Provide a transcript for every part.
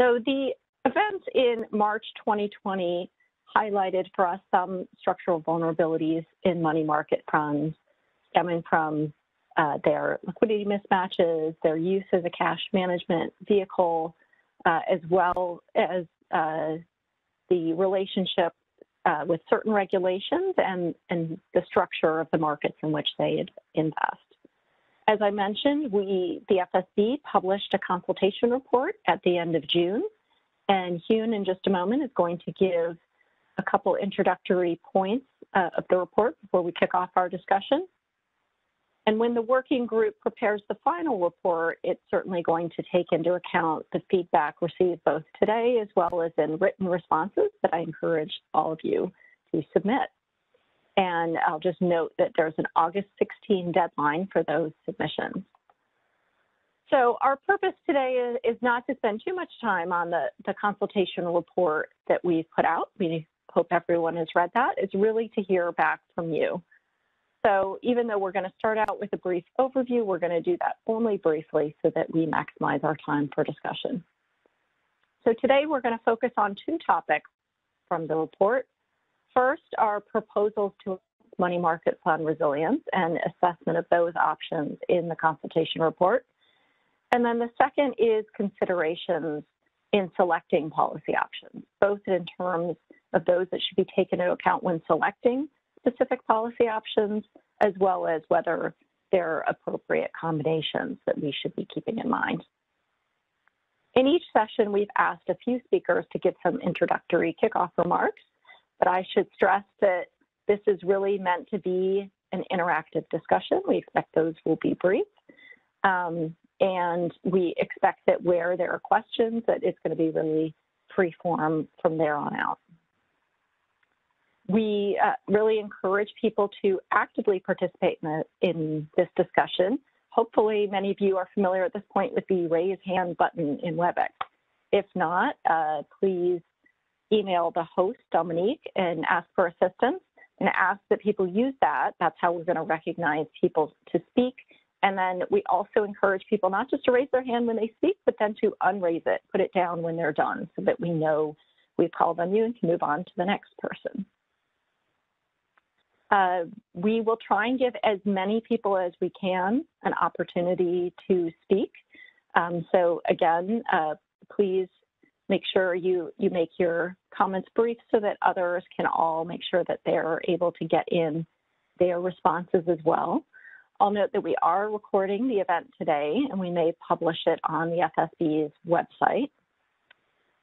So the events in March 2020 highlighted for us some structural vulnerabilities in money market funds stemming from uh, their liquidity mismatches, their use as a cash management vehicle, uh, as well as uh, the relationship uh, with certain regulations and, and the structure of the markets in which they invest. As I mentioned, we, the FSB published a consultation report at the end of June, and Hyun in just a moment is going to give a couple introductory points uh, of the report before we kick off our discussion. And when the working group prepares the final report, it's certainly going to take into account the feedback received both today as well as in written responses that I encourage all of you to submit. And I'll just note that there's an August 16 deadline for those submissions. So our purpose today is, is not to spend too much time on the, the consultation report that we've put out. We hope everyone has read that. It's really to hear back from you. So even though we're going to start out with a brief overview, we're going to do that only briefly so that we maximize our time for discussion. So today we're going to focus on two topics from the report. First, are proposals to money market fund resilience and assessment of those options in the consultation report. And then the second is considerations in selecting policy options, both in terms of those that should be taken into account when selecting specific policy options, as well as whether there are appropriate combinations that we should be keeping in mind. In each session, we've asked a few speakers to give some introductory kickoff remarks, but I should stress that this is really meant to be an interactive discussion. We expect those will be brief. Um, and we expect that where there are questions, that it's going to be really free form from there on out. We uh, really encourage people to actively participate in, the, in this discussion. Hopefully, many of you are familiar at this point with the raise hand button in WebEx. If not, uh, please email the host, Dominique, and ask for assistance and ask that people use that. That's how we're going to recognize people to speak. And then we also encourage people not just to raise their hand when they speak, but then to unraise it, put it down when they're done so that we know we've called on you and can move on to the next person. Uh, we will try and give as many people as we can an opportunity to speak. Um, so again, uh, please make sure you, you make your comments brief so that others can all make sure that they're able to get in their responses as well. I'll note that we are recording the event today and we may publish it on the FSB's website.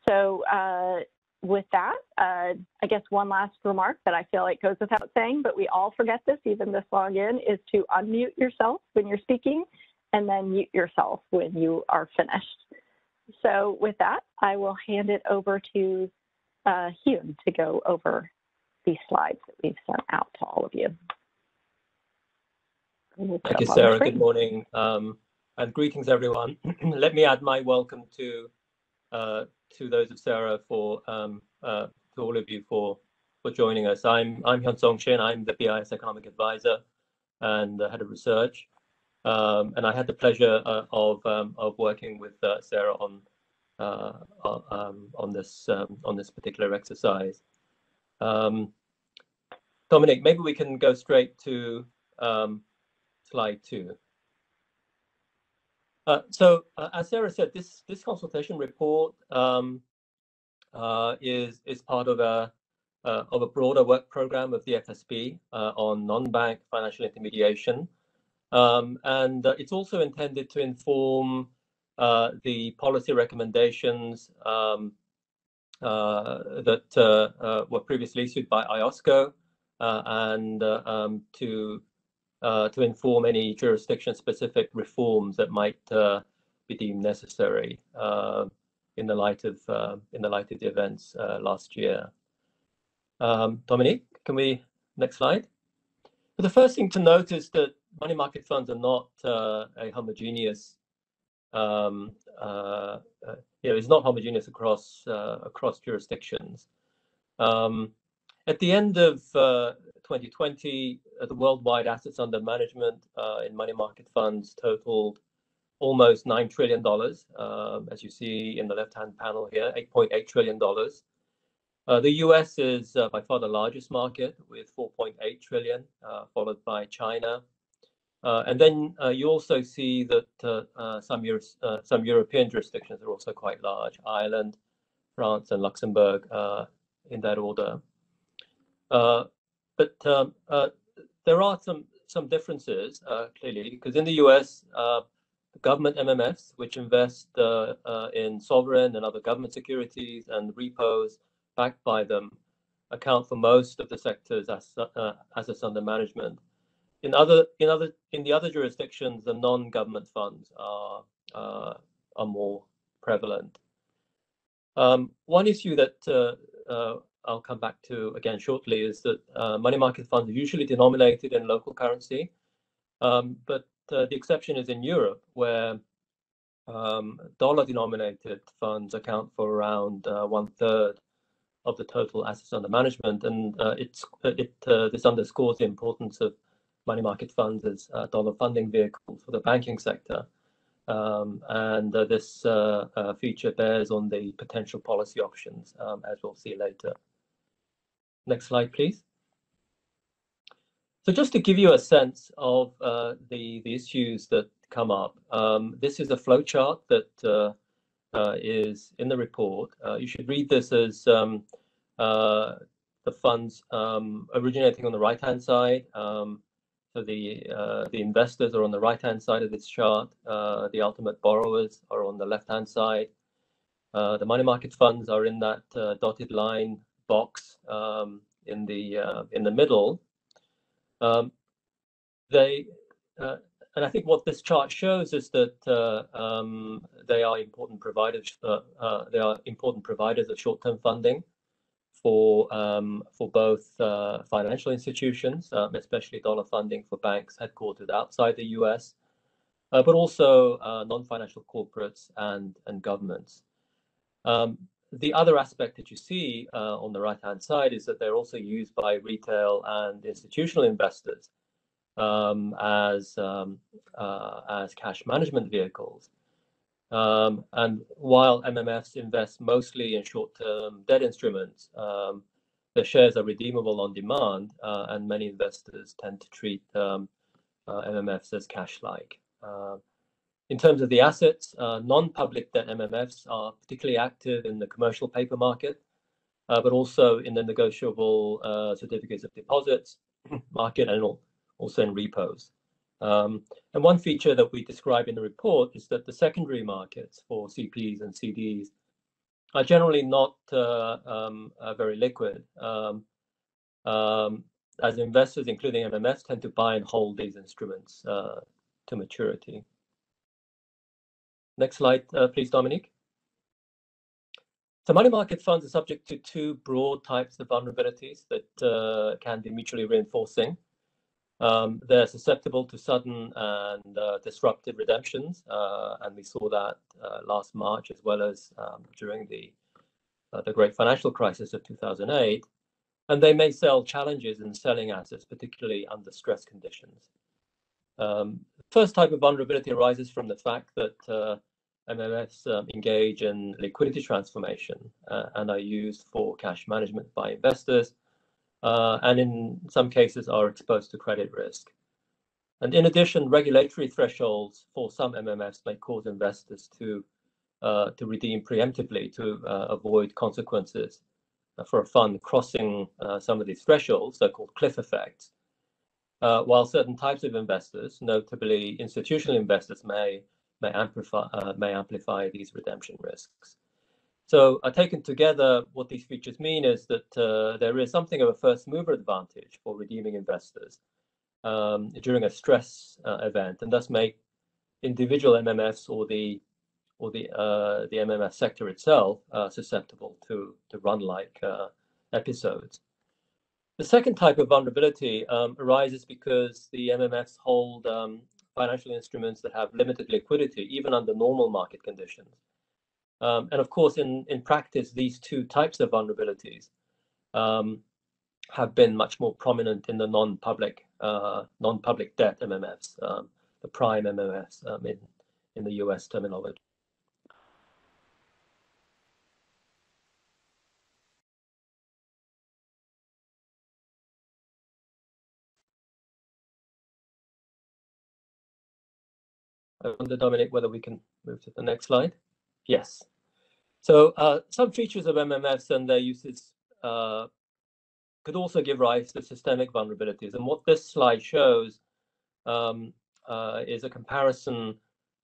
So uh, with that, uh, I guess one last remark that I feel like goes without saying, but we all forget this even this long in, is to unmute yourself when you're speaking and then mute yourself when you are finished. So with that, I will hand it over to uh, Hyun to go over these slides that we've sent out to all of you. Thank you, Sarah. Good morning um, and greetings, everyone. Let me add my welcome to uh, to those of Sarah for um, uh, to all of you for for joining us. I'm I'm Hyun Song Shin. I'm the BIS economic advisor and the head of research. Um, and I had the pleasure uh, of um, of working with uh, Sarah on uh, um, on this um, on this particular exercise. Um, Dominic, maybe we can go straight to um, slide two. Uh, so uh, as Sarah said, this this consultation report um, uh, is is part of a uh, of a broader work program of the FSB on non-bank financial intermediation, um, and it's also intended to inform the policy recommendations um, that were previously issued by IOSCO and um, to uh, to inform any jurisdiction-specific reforms that might uh, be deemed necessary uh, in the light of uh, in the light of the events uh, last year. Um, Dominique, can we next slide? But the first thing to note is that money market funds are not uh, a homogeneous. Um, you know, it's not homogeneous across across jurisdictions. Um, at the end of 2020, uh, the worldwide assets under management uh, in money market funds totaled almost $9 trillion, um, as you see in the left-hand panel here, $8.8 trillion. Uh, the US is uh, by far the largest market with 4.8 trillion, uh, followed by China. Uh, and then uh, you also see that uh, some, Euro some European jurisdictions are also quite large, Ireland, France, and Luxembourg in that order. but um, there are some some differences clearly because in the US, government MMFs, which invest in sovereign and other government securities and repos, backed by them account for most of the sector's as uh, assets under management. In other, in other, in the other jurisdictions, the non-government funds are uh, are more prevalent. Um, one issue that uh, uh, I'll come back to again shortly is that uh, money market funds are usually denominated in local currency, um, but uh, the exception is in Europe, where um, dollar-denominated funds account for around one third of the total assets under management. And uh, it's it uh, this underscores the importance of money market funds as uh, dollar funding vehicles for the banking sector. Um, and uh, this uh, uh, feature bears on the potential policy options, um, as we'll see later. Next slide, please. So just to give you a sense of the, the issues that come up, um, this is a flowchart that uh, is in the report. Uh, you should read this as um, uh, the funds um, originating on the right-hand side. Um, so the uh, the investors are on the right-hand side of this chart. Uh, the ultimate borrowers are on the left-hand side. the money market funds are in that dotted line box um, in the in the middle. Um, they and I think what this chart shows is that uh, um, they are important providers. Uh, uh, they are important providers of short-term funding for um, for both uh, financial institutions, um, especially dollar funding for banks headquartered outside the U.S., uh, but also uh, non-financial corporates and and governments. Um, the other aspect that you see on the right-hand side is that they're also used by retail and institutional investors um, as um, uh, as cash management vehicles. Um, and while MMFs invest mostly in short-term debt instruments, um, the shares are redeemable on demand, uh, and many investors tend to treat um, uh, MMFs as cash-like. Uh, in terms of the assets, non-public debt MMFs are particularly active in the commercial paper market, but also in the negotiable certificates of deposits market and also in repos. Um, and one feature that we describe in the report is that the secondary markets for CPs and CDs are generally not uh, um, uh, very liquid. Um, um as investors, including MMFs, tend to buy and hold these instruments uh, to maturity. Next slide, uh, please, Dominique. So money market funds are subject to two broad types of vulnerabilities that uh, can be mutually reinforcing. Um, they're susceptible to sudden and uh, disruptive redemptions, uh, and we saw that uh, last March as well as um, during the uh, the great financial crisis of 2008. And they may sell challenges in selling assets, particularly under stress conditions. Um, first type of vulnerability arises from the fact that uh, MMFs um, engage in liquidity transformation uh, and are used for cash management by investors uh, and in some cases are exposed to credit risk. And in addition, regulatory thresholds for some MMFs may cause investors to uh, to redeem preemptively to uh, avoid consequences uh, for a fund crossing uh, some of these thresholds, so-called cliff effects. Uh, while certain types of investors, notably institutional investors, may may amplify may amplify these redemption risks. So uh, taken together, what these features mean is that uh, there is something of a first mover advantage for redeeming investors um, during a stress uh, event, and thus make individual MMFs or the or the uh, the MMF sector itself uh, susceptible to to run-like uh, episodes. The second type of vulnerability um, arises because the MMFs hold um, financial instruments that have limited liquidity, even under normal market conditions. Um, and of course, in, in practice, these two types of vulnerabilities um, have been much more prominent in the non-public uh, non-public debt MMFs, um, the prime MMFs um, in in the US terminology. I wonder, Dominic, whether we can move to the next slide. Yes. So uh, some features of MMFs and their uses uh, could also give rise to systemic vulnerabilities. And what this slide shows um, uh, is a comparison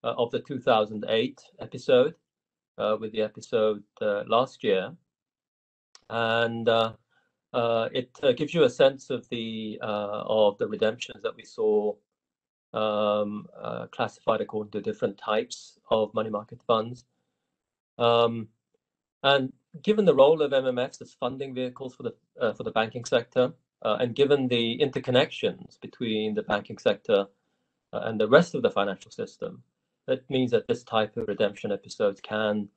uh, of the 2008 episode uh, with the episode uh, last year. And it gives you a sense of the of the redemptions that we saw um, classified according to different types of money market funds. Um, and given the role of MMFs as funding vehicles for the uh, for the banking sector, uh, and given the interconnections between the banking sector uh, and the rest of the financial system, that means that this type of redemption episodes can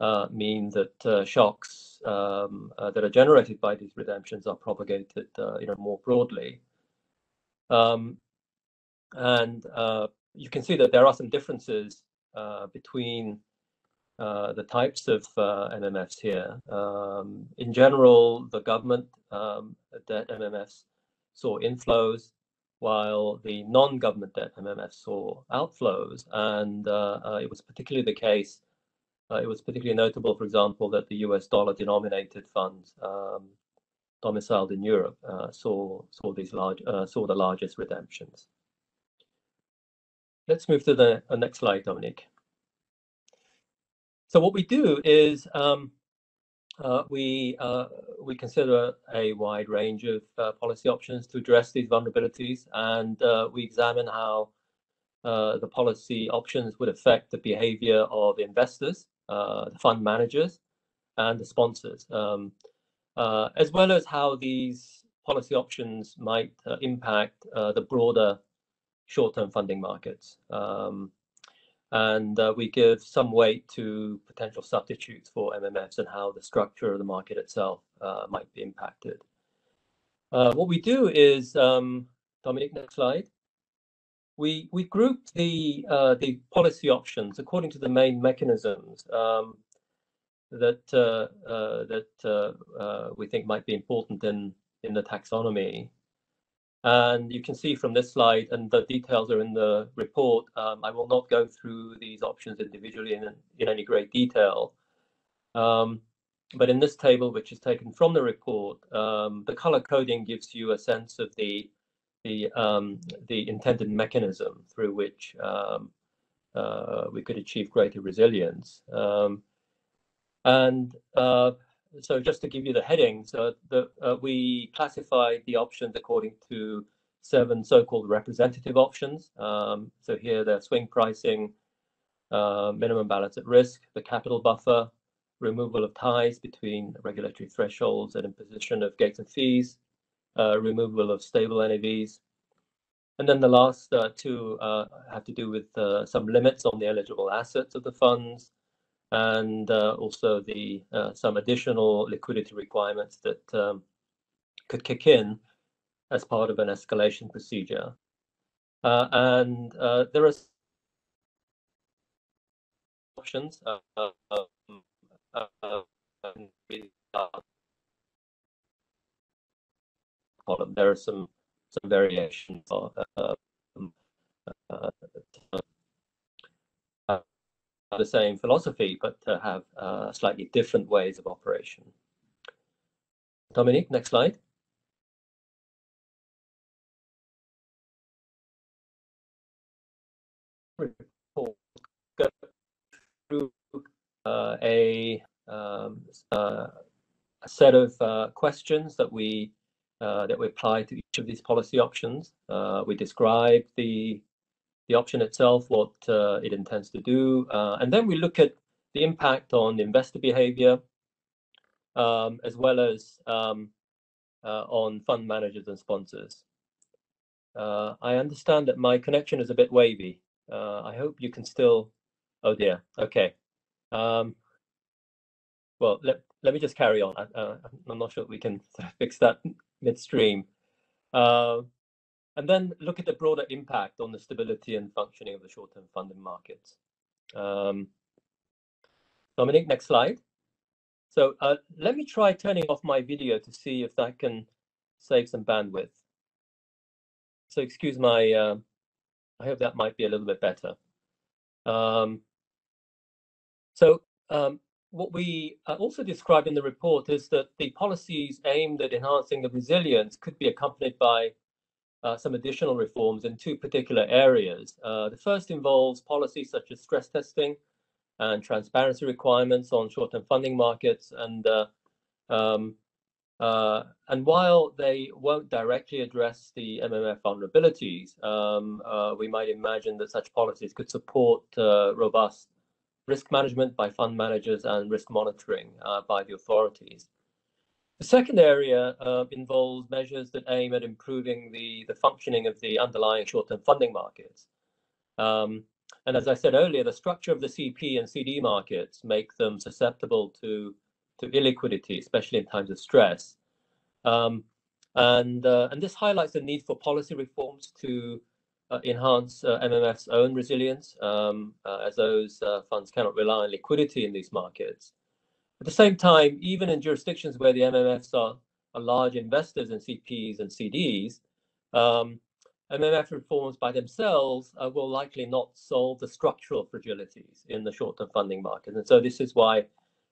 uh, mean that uh, shocks um, that are generated by these redemptions are propagated, you know, more broadly. Um, and uh, you can see that there are some differences uh, between uh, the types of uh, MMFs here. Um, in general, the government um, debt MMFs saw inflows, while the non-government debt MMFs saw outflows. And uh, uh, it was particularly the case, it was particularly notable, for example, that the US dollar denominated funds um, domiciled in Europe saw saw these large saw the largest redemptions. Let's move to the uh, next slide, Dominic. So what we do is um, uh, we uh, we consider a wide range of uh, policy options to address these vulnerabilities, and uh, we examine how uh, the policy options would affect the behavior of investors, the fund managers, and the sponsors, um, as well as how these policy options might impact the broader short-term funding markets. Um, and uh, we give some weight to potential substitutes for MMFs and how the structure of the market itself uh, might be impacted. Uh, what we do is, um, Dominic, next slide. We we group the uh, the policy options according to the main mechanisms um, that uh, uh, that we think might be important in in the taxonomy. And you can see from this slide, and the details are in the report, um, I will not go through these options individually in, in any great detail. Um, but in this table, which is taken from the report, um, the color coding gives you a sense of the the um, the intended mechanism through which um, uh, we could achieve greater resilience. Um, and uh, so just to give you the headings, uh, the, uh, we classified the options according to seven so-called representative options. Um, so here the swing pricing, uh, minimum balance at risk, the capital buffer, removal of ties between regulatory thresholds and imposition of gates and fees, uh, removal of stable NAVs. And then the last uh, two uh, have to do with some limits on the eligible assets of the funds, and uh, also the uh, some additional liquidity requirements that um, could kick in as part of an escalation procedure. Uh, and there are options. there are some some variations of, um, uh, the same philosophy, but to have uh, slightly different ways of operation. Dominique, next slide. Go through uh, a, um, uh, a set of uh, questions that we uh, that we apply to each of these policy options. Uh, we describe the the option itself, what uh, it intends to do. Uh, and then we look at the impact on investor behavior, um, as well as um, uh, on fund managers and sponsors. Uh, I understand that my connection is a bit wavy. Uh, I hope you can still, oh dear, okay. Um, well, let, let me just carry on. I, uh, I'm not sure we can fix that midstream. And then look at the broader impact on the stability and functioning of the short-term funding markets. Um, Dominic, next slide. So uh, let me try turning off my video to see if that can save some bandwidth. So excuse my, uh, I hope that might be a little bit better. Um, so um, what we uh, also describe in the report is that the policies aimed at enhancing the resilience could be accompanied by uh, some additional reforms in two particular areas. Uh, the first involves policies such as stress testing and transparency requirements on short-term funding markets. And uh, um, uh, and while they won't directly address the MMF vulnerabilities, um, uh, we might imagine that such policies could support robust risk management by fund managers and risk monitoring by the authorities. The second area uh, involves measures that aim at improving the, the functioning of the underlying short-term funding markets. Um, and as I said earlier, the structure of the CP and CD markets make them susceptible to, to illiquidity, especially in times of stress. Um, and, uh, and this highlights the need for policy reforms to uh, enhance uh, MMF's own resilience, um, uh, as those uh, funds cannot rely on liquidity in these markets. At the same time, even in jurisdictions where the MMFs are, are large investors in CPs and CDs, um, MMF reforms by themselves uh, will likely not solve the structural fragilities in the short-term funding market. And so this is why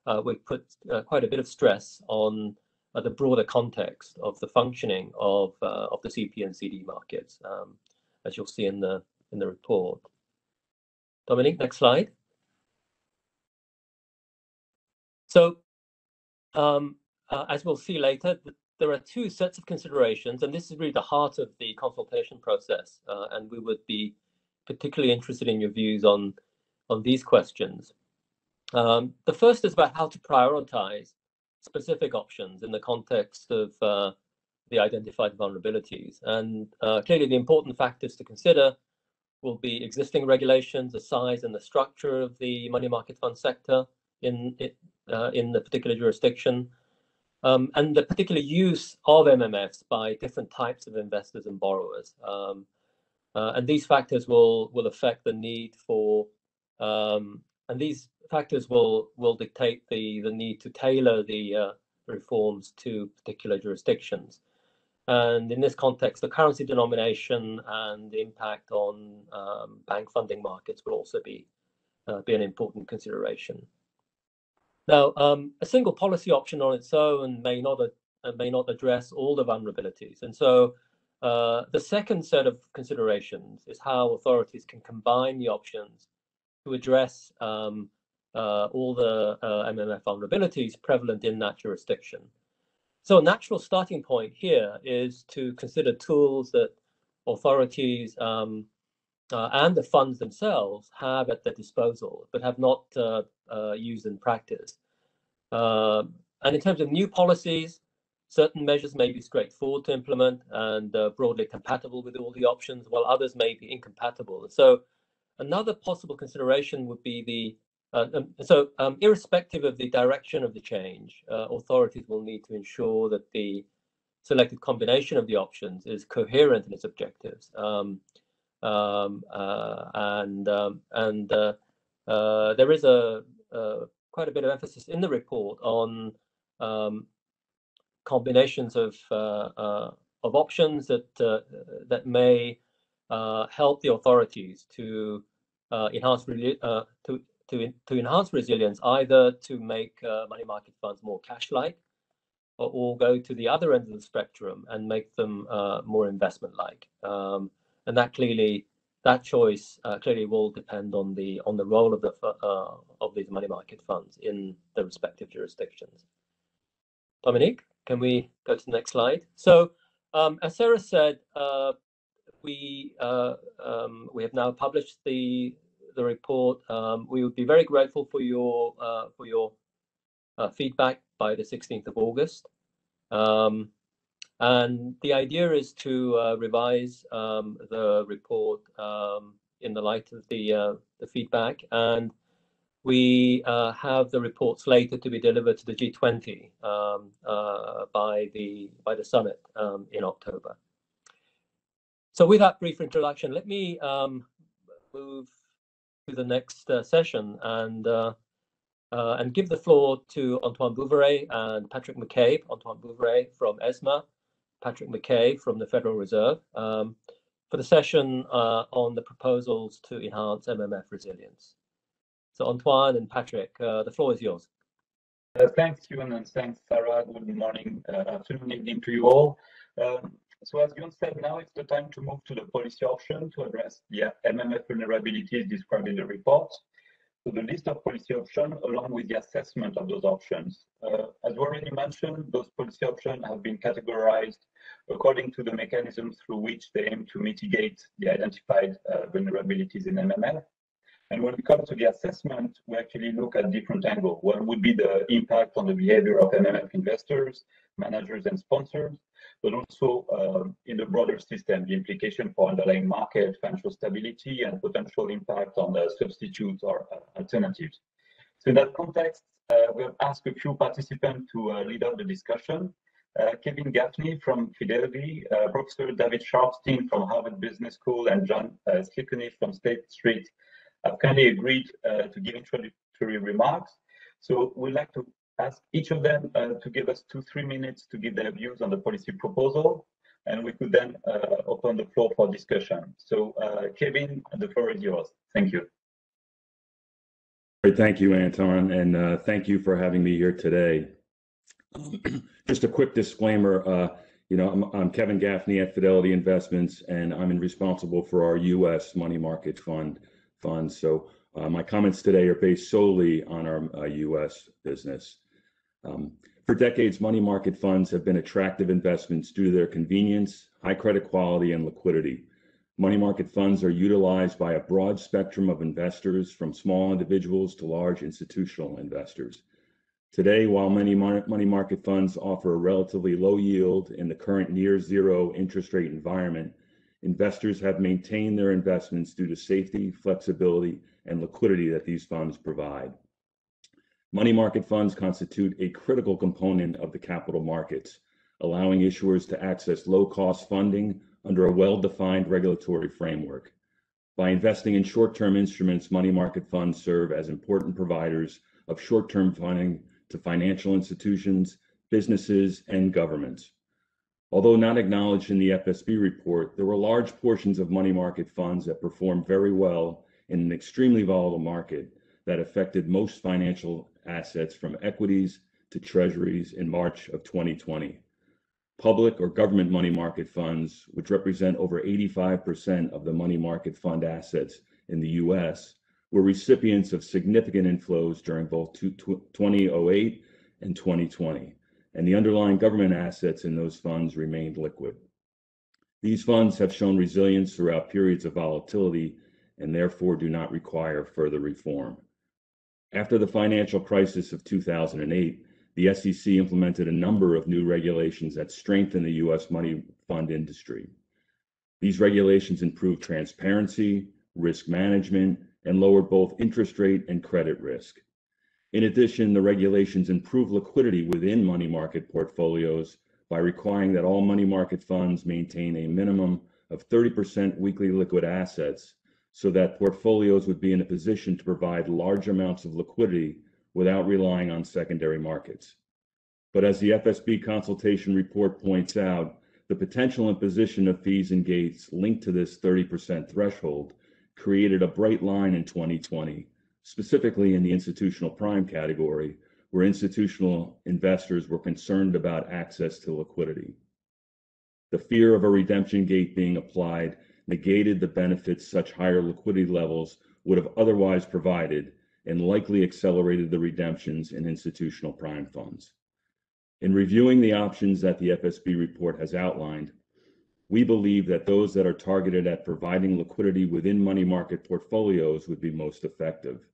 uh, we put uh, quite a bit of stress on uh, the broader context of the functioning of uh, of the CP and CD markets, um, as you'll see in the in the report. Dominique, next slide. So um, uh, as we'll see later, there are two sets of considerations, and this is really the heart of the consultation process. Uh, and we would be particularly interested in your views on, on these questions. Um, the first is about how to prioritize specific options in the context of uh, the identified vulnerabilities. And uh, clearly the important factors to consider will be existing regulations, the size and the structure of the money market fund sector in, uh, in the particular jurisdiction, um, and the particular use of MMFs by different types of investors and borrowers. Um, uh, and these factors will will affect the need for, um, and these factors will will dictate the the need to tailor the uh, reforms to particular jurisdictions. And in this context, the currency denomination and the impact on um, bank funding markets will also be uh, be an important consideration. Now, um, a single policy option on its own may not uh, may not address all the vulnerabilities, and so uh, the second set of considerations is how authorities can combine the options to address um, uh, all the uh, MMF vulnerabilities prevalent in that jurisdiction. So a natural starting point here is to consider tools that authorities um, uh, and the funds themselves have at their disposal, but have not uh, uh, used in practice. Uh, and in terms of new policies, certain measures may be straightforward to implement and uh, broadly compatible with all the options, while others may be incompatible. So another possible consideration would be the uh, um, so um, irrespective of the direction of the change, authorities will need to ensure that the selected combination of the options is coherent in its objectives. Um, um, uh, and um, and uh, uh, there is a, quite a bit of emphasis in the report on um, combinations of uh, of options that that may help the authorities to enhance to to to enhance resilience, either to make money market funds more cash-like or, or, go to the other end of the spectrum and make them uh, more investment-like. Um, and that clearly that choice uh, clearly will depend on the on the role of the uh, of these money market funds in the respective jurisdictions. Dominique, can we go to the next slide? So, um, as Sarah said, uh, we uh, um, we have now published the the report. Um, we would be very grateful for your uh, for your uh, feedback by the 16th of August. And the idea is to uh, revise um, the report um, in the light of the, uh, the feedback. And we uh, have the reports later to be delivered to the G20 um, uh, by, the, by the summit um, in October. So with that brief introduction, let me um, move to the next session and and give the floor to Antoine Bouveret and Patrick McCabe. Antoine Bouveret from ESMA, Patrick McCabe from the Federal Reserve, um, for the session uh, on the proposals to enhance MMF resilience. So Antoine and Patrick, uh, the floor is yours. Uh, thanks, Hyun, and thanks, Sarah. Good morning, afternoon, evening to you all. Um, so as Hyun said, now it's the time to move to the policy option to address the MMF vulnerabilities described in the report. So the list of policy options, along with the assessment of those options. As already mentioned, those policy options have been categorized according to the mechanism through which they aim to mitigate the identified uh, vulnerabilities in MML. And when it comes to the assessment, we actually look at different angles. What would be the impact on the behavior of MMF investors, managers, and sponsors, but also um, in the broader system, the implication for underlying market, financial stability, and potential impact on the substitutes or uh, alternatives. So in that context, uh, we have asked a few participants to lead out the discussion. Uh, Kevin Gaffney from Fidelity, uh, Professor David Scharfstein from Harvard Business School, and John uh, Slickony from State Street have kindly agreed to give introductory remarks. So we'd like to ask each of them to give us two, three minutes to give their views on the policy proposal, and we could then open the floor for discussion. So Kevin, the floor is yours. Thank you. Thank you, Anton, and thank you for having me here today. Just a quick disclaimer, uh, you know, I'm Kevin Gaffney at Fidelity Investments, and I'm responsible for our U.S. money market fund. So uh, my comments today are based solely on our uh, U.S. business. Um, for decades, money market funds have been attractive investments due to their convenience, high credit quality, and liquidity. Money market funds are utilized by a broad spectrum of investors, from small individuals to large institutional investors. Today, while many money market funds offer a relatively low yield in the current near zero interest rate environment, investors have maintained their investments due to safety, flexibility, and liquidity that these funds provide. Money market funds constitute a critical component of the capital markets, allowing issuers to access low-cost funding under a well-defined regulatory framework. By investing in short-term instruments, money market funds serve as important providers of short-term funding to financial institutions, businesses, and governments. Although not acknowledged in the FSB report, there were large portions of money market funds that performed very well in an extremely volatile market that affected most financial assets from equities to treasuries in March of 2020. Public or government money market funds, which represent over 85% of the money market fund assets in the U.S., were recipients of significant inflows during both 2008 and 2020, and the underlying government assets in those funds remained liquid. These funds have shown resilience throughout periods of volatility and therefore do not require further reform. After the financial crisis of 2008, the SEC implemented a number of new regulations that strengthened the U.S. money fund industry. These regulations improved transparency, risk management, and lowered both interest rate and credit risk. In addition, the regulations improve liquidity within money market portfolios by requiring that all money market funds maintain a minimum of 30% weekly liquid assets so that portfolios would be in a position to provide large amounts of liquidity without relying on secondary markets. But as the FSB consultation report points out, the potential imposition of fees and gates linked to this 30% threshold created a bright line in 2020, specifically in the institutional prime category, where institutional investors were concerned about access to liquidity. The fear of a redemption gate being applied negated the benefits such higher liquidity levels would have otherwise provided and likely accelerated the redemptions in institutional prime funds. In reviewing the options that the FSB report has outlined, we believe that those that are targeted at providing liquidity within money market portfolios would be most effective.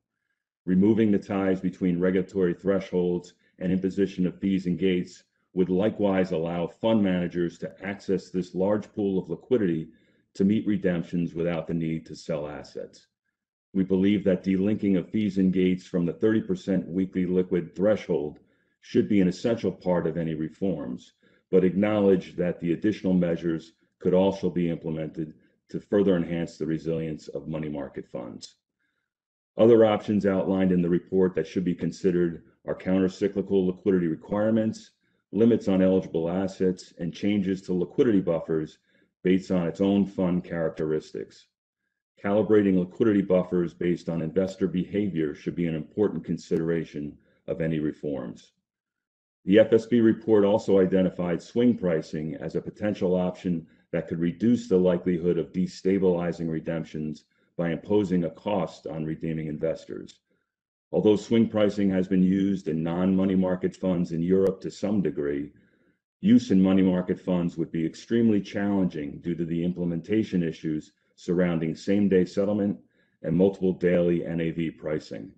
Removing the ties between regulatory thresholds and imposition of fees and gates would likewise allow fund managers to access this large pool of liquidity to meet redemptions without the need to sell assets. We believe that delinking of fees and gates from the 30% weekly liquid threshold should be an essential part of any reforms, but acknowledge that the additional measures could also be implemented to further enhance the resilience of money market funds. Other options outlined in the report that should be considered are countercyclical liquidity requirements, limits on eligible assets, and changes to liquidity buffers based on its own fund characteristics. Calibrating liquidity buffers based on investor behavior should be an important consideration of any reforms. The FSB report also identified swing pricing as a potential option that could reduce the likelihood of destabilizing redemptions by imposing a cost on redeeming investors. Although swing pricing has been used in non-money market funds in Europe to some degree, use in money market funds would be extremely challenging due to the implementation issues surrounding same-day settlement and multiple daily NAV pricing.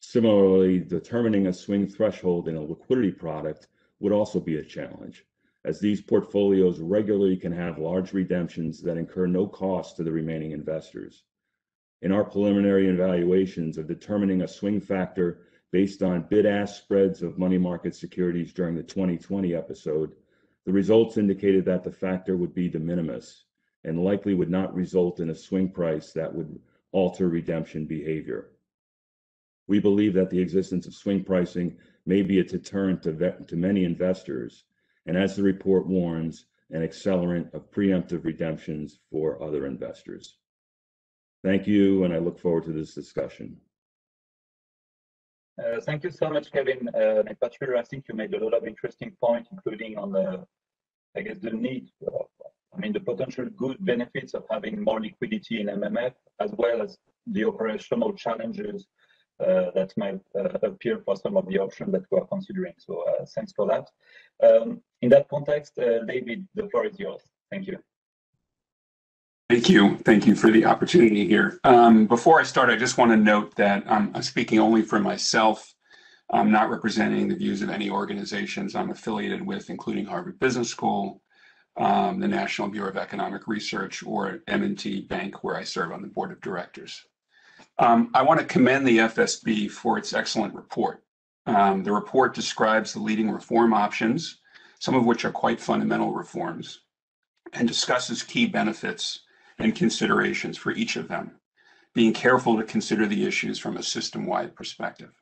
Similarly, determining a swing threshold in a liquidity product would also be a challenge, as these portfolios regularly can have large redemptions that incur no cost to the remaining investors. In our preliminary evaluations of determining a swing factor based on bid-ask spreads of money market securities during the 2020 episode, the results indicated that the factor would be de minimis and likely would not result in a swing price that would alter redemption behavior. We believe that the existence of swing pricing may be a deterrent to many investors, and as the report warns, an accelerant of preemptive redemptions for other investors. Thank you, and I look forward to this discussion. Uh, thank you so much, Kevin. Uh, Patrick, I think you made a lot of interesting points, including on the, I guess, the need, I mean, the potential good benefits of having more liquidity in MMF, as well as the operational challenges Uh, that might uh, appear for some of the options that we are considering. So uh, thanks for that. Um, in that context, David, the floor is yours. Thank you. Thank you. Thank you for the opportunity here. Um, before I start, I just want to note that I'm speaking only for myself. I'm not representing the views of any organizations I'm affiliated with, including Harvard Business School, um, the National Bureau of Economic Research, or M&T Bank, where I serve on the board of directors. Um, I want to commend the FSB for its excellent report. Um, the report describes the leading reform options, some of which are quite fundamental reforms, and discusses key benefits and considerations for each of them, being careful to consider the issues from a system-wide perspective.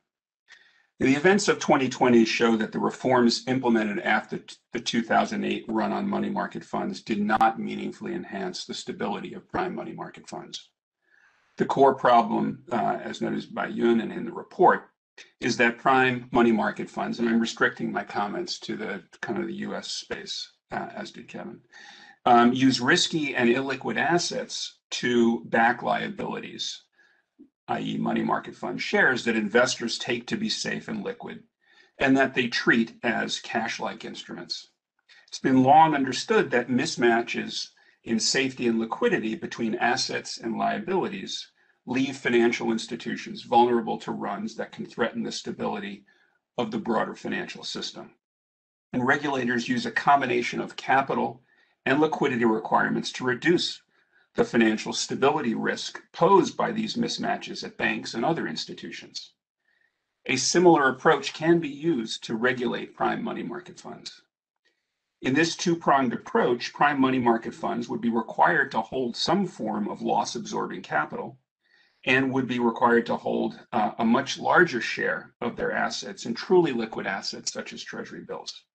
The events of 2020 show that the reforms implemented after the 2008 run on money market funds did not meaningfully enhance the stability of prime money market funds. The core problem, uh, as noted by Hyun and in the report, is that prime money market funds, and I'm restricting my comments to the kind of the U.S. space, uh, as did Kevin, um, use risky and illiquid assets to back liabilities, i.e., money market fund shares that investors take to be safe and liquid, and that they treat as cash-like instruments. It's been long understood that mismatches in safety and liquidity between assets and liabilities leave financial institutions vulnerable to runs that can threaten the stability of the broader financial system. And regulators use a combination of capital and liquidity requirements to reduce the financial stability risk posed by these mismatches at banks and other institutions. A similar approach can be used to regulate prime money market funds. In this two-pronged approach, prime money market funds would be required to hold some form of loss-absorbing capital and would be required to hold uh, a much larger share of their assets in truly liquid assets such as Treasury bills.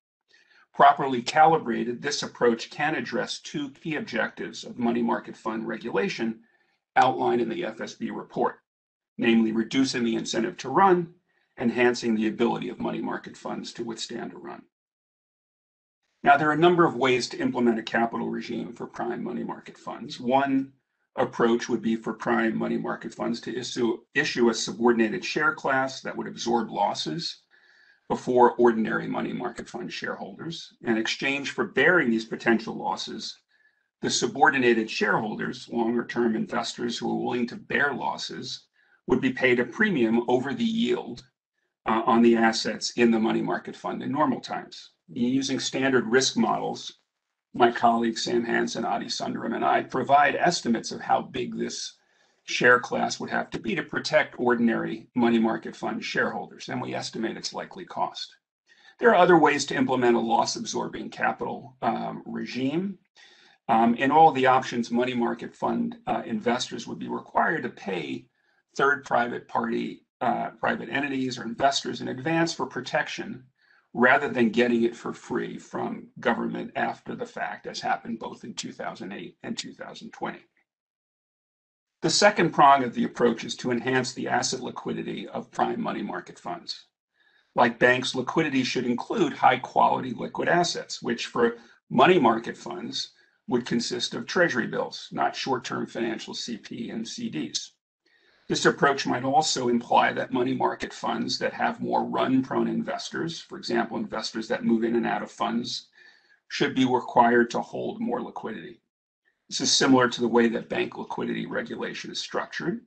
Properly calibrated, this approach can address two key objectives of money market fund regulation outlined in the FSB report, namely reducing the incentive to run, enhancing the ability of money market funds to withstand a run. Now, there are a number of ways to implement a capital regime for prime money market funds. One approach would be for prime money market funds to issue issue a subordinated share class that would absorb losses before ordinary money market fund shareholders. In exchange for bearing these potential losses, the subordinated shareholders, longer-term investors who are willing to bear losses, would be paid a premium over the yield Uh, on the assets in the money market fund in normal times. Mm-hmm. Using standard risk models, my colleagues Sam Hanson, Adi Sunderam, and I provide estimates of how big this share class would have to be to protect ordinary money market fund shareholders, and we estimate its likely cost. There are other ways to implement a loss-absorbing capital um, regime. Um, in all the options, money market fund uh, investors would be required to pay third private party, uh, private entities or investors in advance for protection rather than getting it for free from government after the fact, as happened both in 2008 and 2020. The second prong of the approach is to enhance the asset liquidity of prime money market funds. Like banks, liquidity should include high quality liquid assets, which for money market funds would consist of treasury bills, not short term financial CP and CDs. This approach might also imply that money market funds that have more run prone investors, for example, investors that move in and out of funds, should be required to hold more liquidity. This is similar to the way that bank liquidity regulation is structured.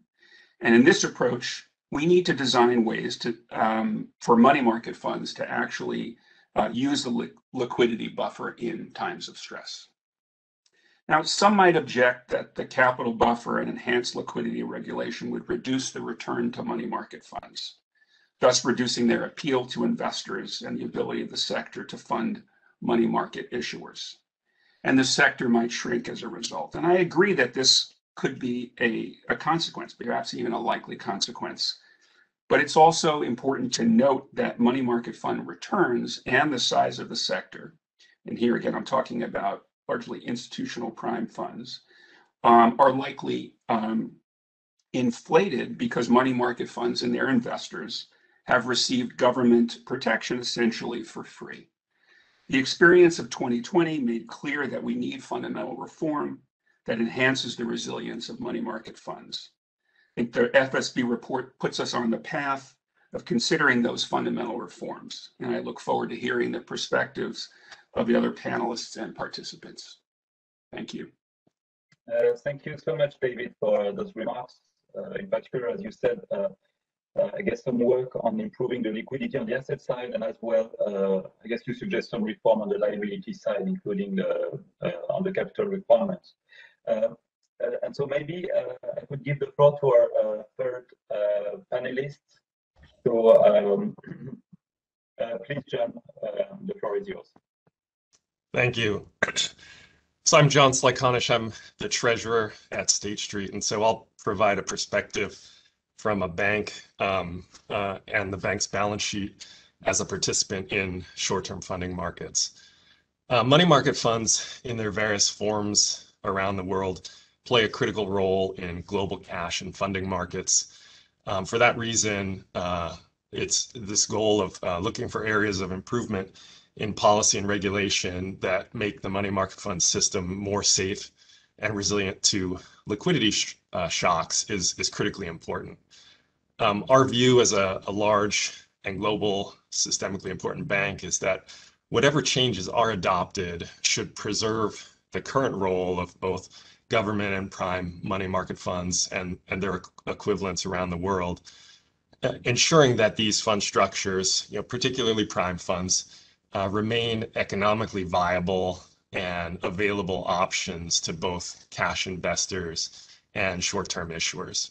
And in this approach, we need to design ways to, um, for money market funds to actually uh, use the li liquidity buffer in times of stress. Now, some might object that the capital buffer and enhanced liquidity regulation would reduce the return to money market funds, thus reducing their appeal to investors and the ability of the sector to fund money market issuers. And the sector might shrink as a result. And I agree that this could be a, a consequence, perhaps even a likely consequence. But it's also important to note that money market fund returns and the size of the sector, and here again, I'm talking about largely institutional prime funds, um, are likely um, inflated because money market funds and their investors have received government protection essentially for free. The experience of 2020 made clear that we need fundamental reform that enhances the resilience of money market funds. I think the FSB report puts us on the path of considering those fundamental reforms, and I look forward to hearing the perspectives of the other panelists and participants. Thank you. Uh, thank you so much, David, for those remarks. Uh, in particular, as you said, uh, uh I guess some work on improving the liquidity on the asset side, and as well, uh, I guess you suggest some reform on the liability side, including uh, on the capital requirements. and so maybe I could give the floor to our third panelist. So um, please, John, the floor is yours. Thank you. So I'm John Slyconish. I'm the treasurer at State Street, and so I'll provide a perspective from a bank um, uh, and the bank's balance sheet as a participant in short-term funding markets. Uh, money market funds in their various forms around the world play a critical role in global cash and funding markets. Um, for that reason, uh, it's this goal of uh, looking for areas of improvement in policy and regulation that make the money market fund system more safe and resilient to liquidity sh uh, shocks is, is critically important. Um, our view as a, a large and global systemically important bank is that whatever changes are adopted should preserve the current role of both government and prime money market funds and, and their equivalents around the world, uh, ensuring that these fund structures, you know, particularly prime funds, uh, remain economically viable and available options to both cash investors and short-term issuers.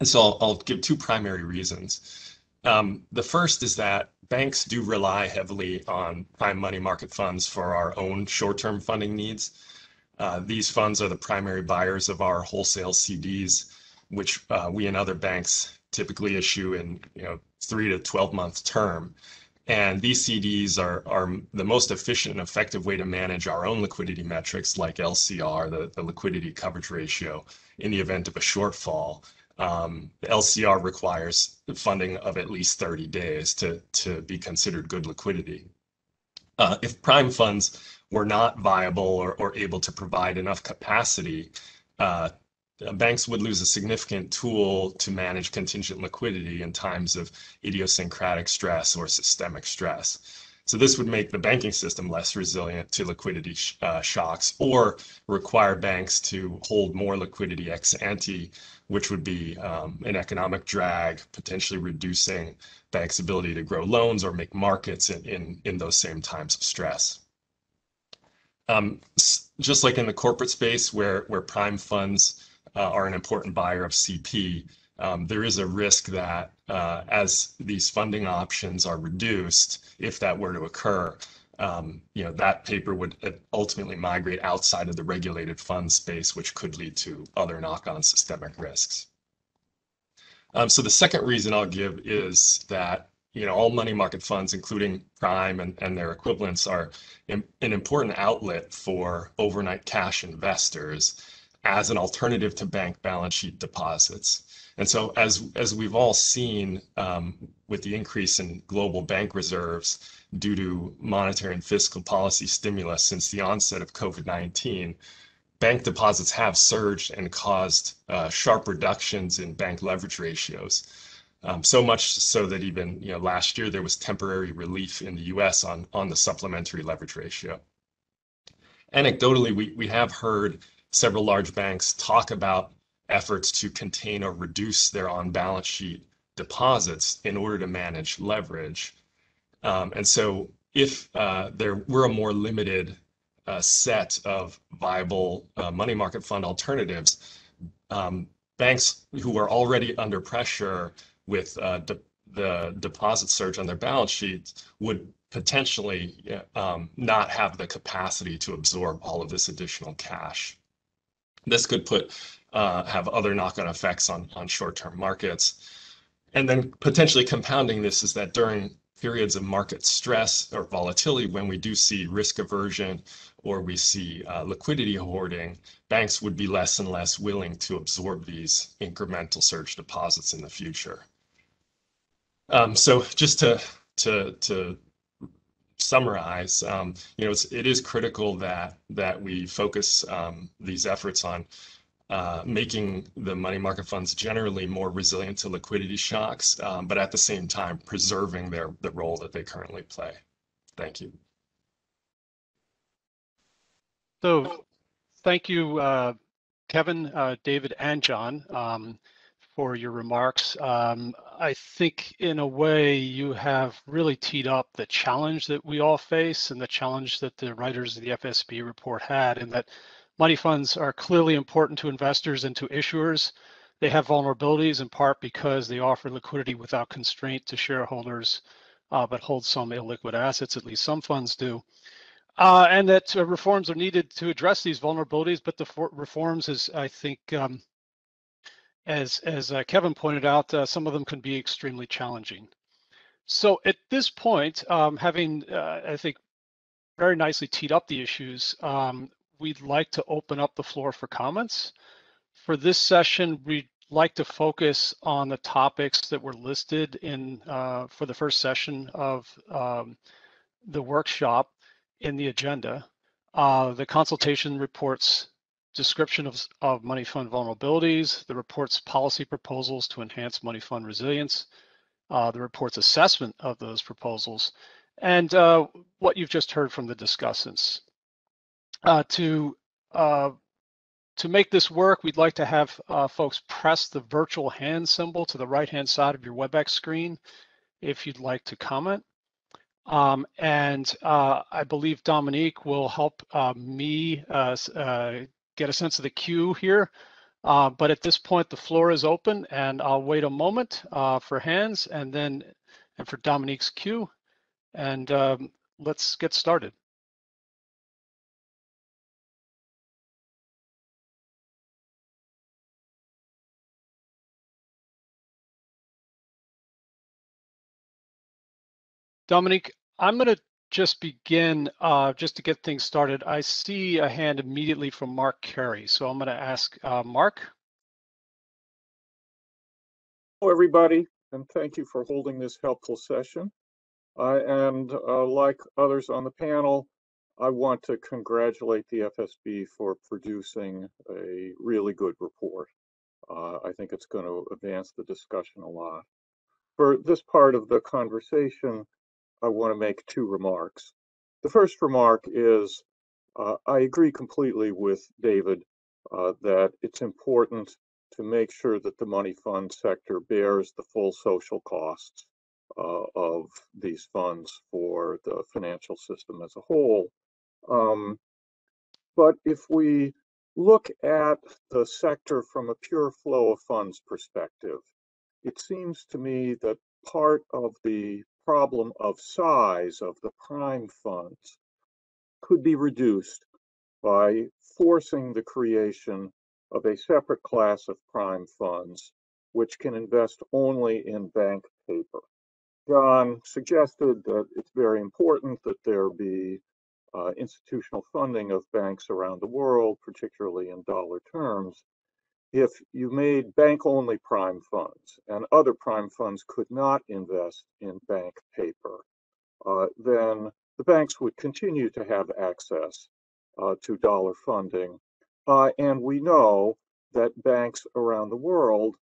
And so I'll, I'll, give two primary reasons. Um, the first is that banks do rely heavily on prime money market funds for our own short-term funding needs. Uh, these funds are the primary buyers of our wholesale CDs, which uh, we and other banks typically issue in you know three to 12 month term. And these CDs are, are the most efficient and effective way to manage our own liquidity metrics like LCR, the, the liquidity coverage ratio, in the event of a shortfall. Um, the LCR requires funding of at least 30 days to, to be considered good liquidity. Uh, if prime funds were not viable or, or able to provide enough capacity uh, banks would lose a significant tool to manage contingent liquidity in times of idiosyncratic stress or systemic stress. So this would make the banking system less resilient to liquidity sh uh, shocks or require banks to hold more liquidity ex ante, which would be um, an economic drag, potentially reducing banks' ability to grow loans or make markets in, in, in those same times of stress. Um, just like in the corporate space where, where prime funds uh, are an important buyer of CP, um, there is a risk that uh, as these funding options are reduced, if that were to occur, um, you know, that paper would uh, ultimately migrate outside of the regulated fund space, which could lead to other knock-on systemic risks. Um, so the second reason I'll give is that you know all money market funds, including Prime and their equivalents, are an important outlet for overnight cash investors as an alternative to bank balance sheet deposits. And so, as as we've all seen um, with the increase in global bank reserves due to monetary and fiscal policy stimulus since the onset of COVID-19, bank deposits have surged and caused uh, sharp reductions in bank leverage ratios. Um, so much so that even you know last year there was temporary relief in the U.S. on on the supplementary leverage ratio. Anecdotally, we we have heard several large banks talk about efforts to contain or reduce their on-balance sheet deposits in order to manage leverage. Um, and so if uh, there were a more limited uh, set of viable uh, money market fund alternatives, um, banks who are already under pressure with uh, de the deposit surge on their balance sheets would potentially um, not have the capacity to absorb all of this additional cash. This could put uh, have other knock-on effects on, on short-term markets. And then potentially compounding this is that during periods of market stress or volatility, when we do see risk aversion or we see uh, liquidity hoarding, banks would be less and less willing to absorb these incremental surge deposits in the future. Um, so just to, to, to summarize, um, you know, it's, it is critical that, that we focus um, these efforts on uh, making the money market funds generally more resilient to liquidity shocks, um, but at the same time preserving their the role that they currently play. Thank you. So, thank you, uh, Kevin, uh, David, and John, um, for your remarks. Um, I think, in a way, you have really teed up the challenge that we all face and the challenge that the writers of the FSB report had, and that Money funds are clearly important to investors and to issuers. They have vulnerabilities in part because they offer liquidity without constraint to shareholders, uh, but hold some illiquid assets, at least some funds do. Uh, and that uh, reforms are needed to address these vulnerabilities, but the reforms is, I think, um, as, as uh, Kevin pointed out, uh, some of them can be extremely challenging. So at this point, um, having, uh, I think, very nicely teed up the issues, um, we'd like to open up the floor for comments. For this session, we'd like to focus on the topics that were listed in uh, for the first session of um, the workshop in the agenda. Uh, the consultation reports description of, of money fund vulnerabilities, the report's policy proposals to enhance money fund resilience, uh, the report's assessment of those proposals, and uh, what you've just heard from the discussants uh, to uh, to make this work, we'd like to have uh, folks press the virtual hand symbol to the right-hand side of your WebEx screen if you'd like to comment. Um, and uh, I believe Dominique will help me get a sense of the queue here. but at this point, the floor is open and I'll wait a moment for hands and then and for Dominique's queue. And um, let's get started. Dominique, I'm going to just begin uh, just to get things started. I see a hand immediately from Mark Carey, so I'm going to ask uh, Mark. Hello, everybody, and thank you for holding this helpful session. Uh, and like others on the panel, I want to congratulate the FSB for producing a really good report. Uh, I think it's going to advance the discussion a lot. For this part of the conversation, I want to make two remarks. The first remark is uh, I agree completely with David uh, that it's important to make sure that the money fund sector bears the full social costs uh, of these funds for the financial system as a whole. Um, but if we look at the sector from a pure flow of funds perspective, it seems to me that part of the problem of size of the prime funds could be reduced by forcing the creation of a separate class of prime funds which can invest only in bank paper. John suggested that it's very important that there be uh, institutional funding of banks around the world, particularly in dollar terms. If you made bank only prime funds and other prime funds could not invest in bank paper, uh, then the banks would continue to have access uh, to dollar funding. Uh, and we know that banks around the world,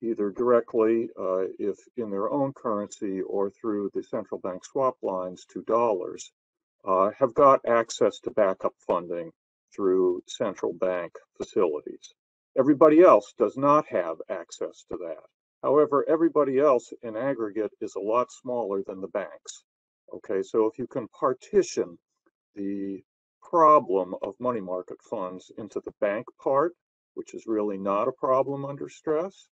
either directly, uh, if in their own currency or through the central bank swap lines to dollars, uh, have got access to backup funding through central bank facilities. Everybody else does not have access to that. However, everybody else in aggregate is a lot smaller than the banks. Okay, so if you can partition the problem of money market funds into the bank part, which is really not a problem under stress,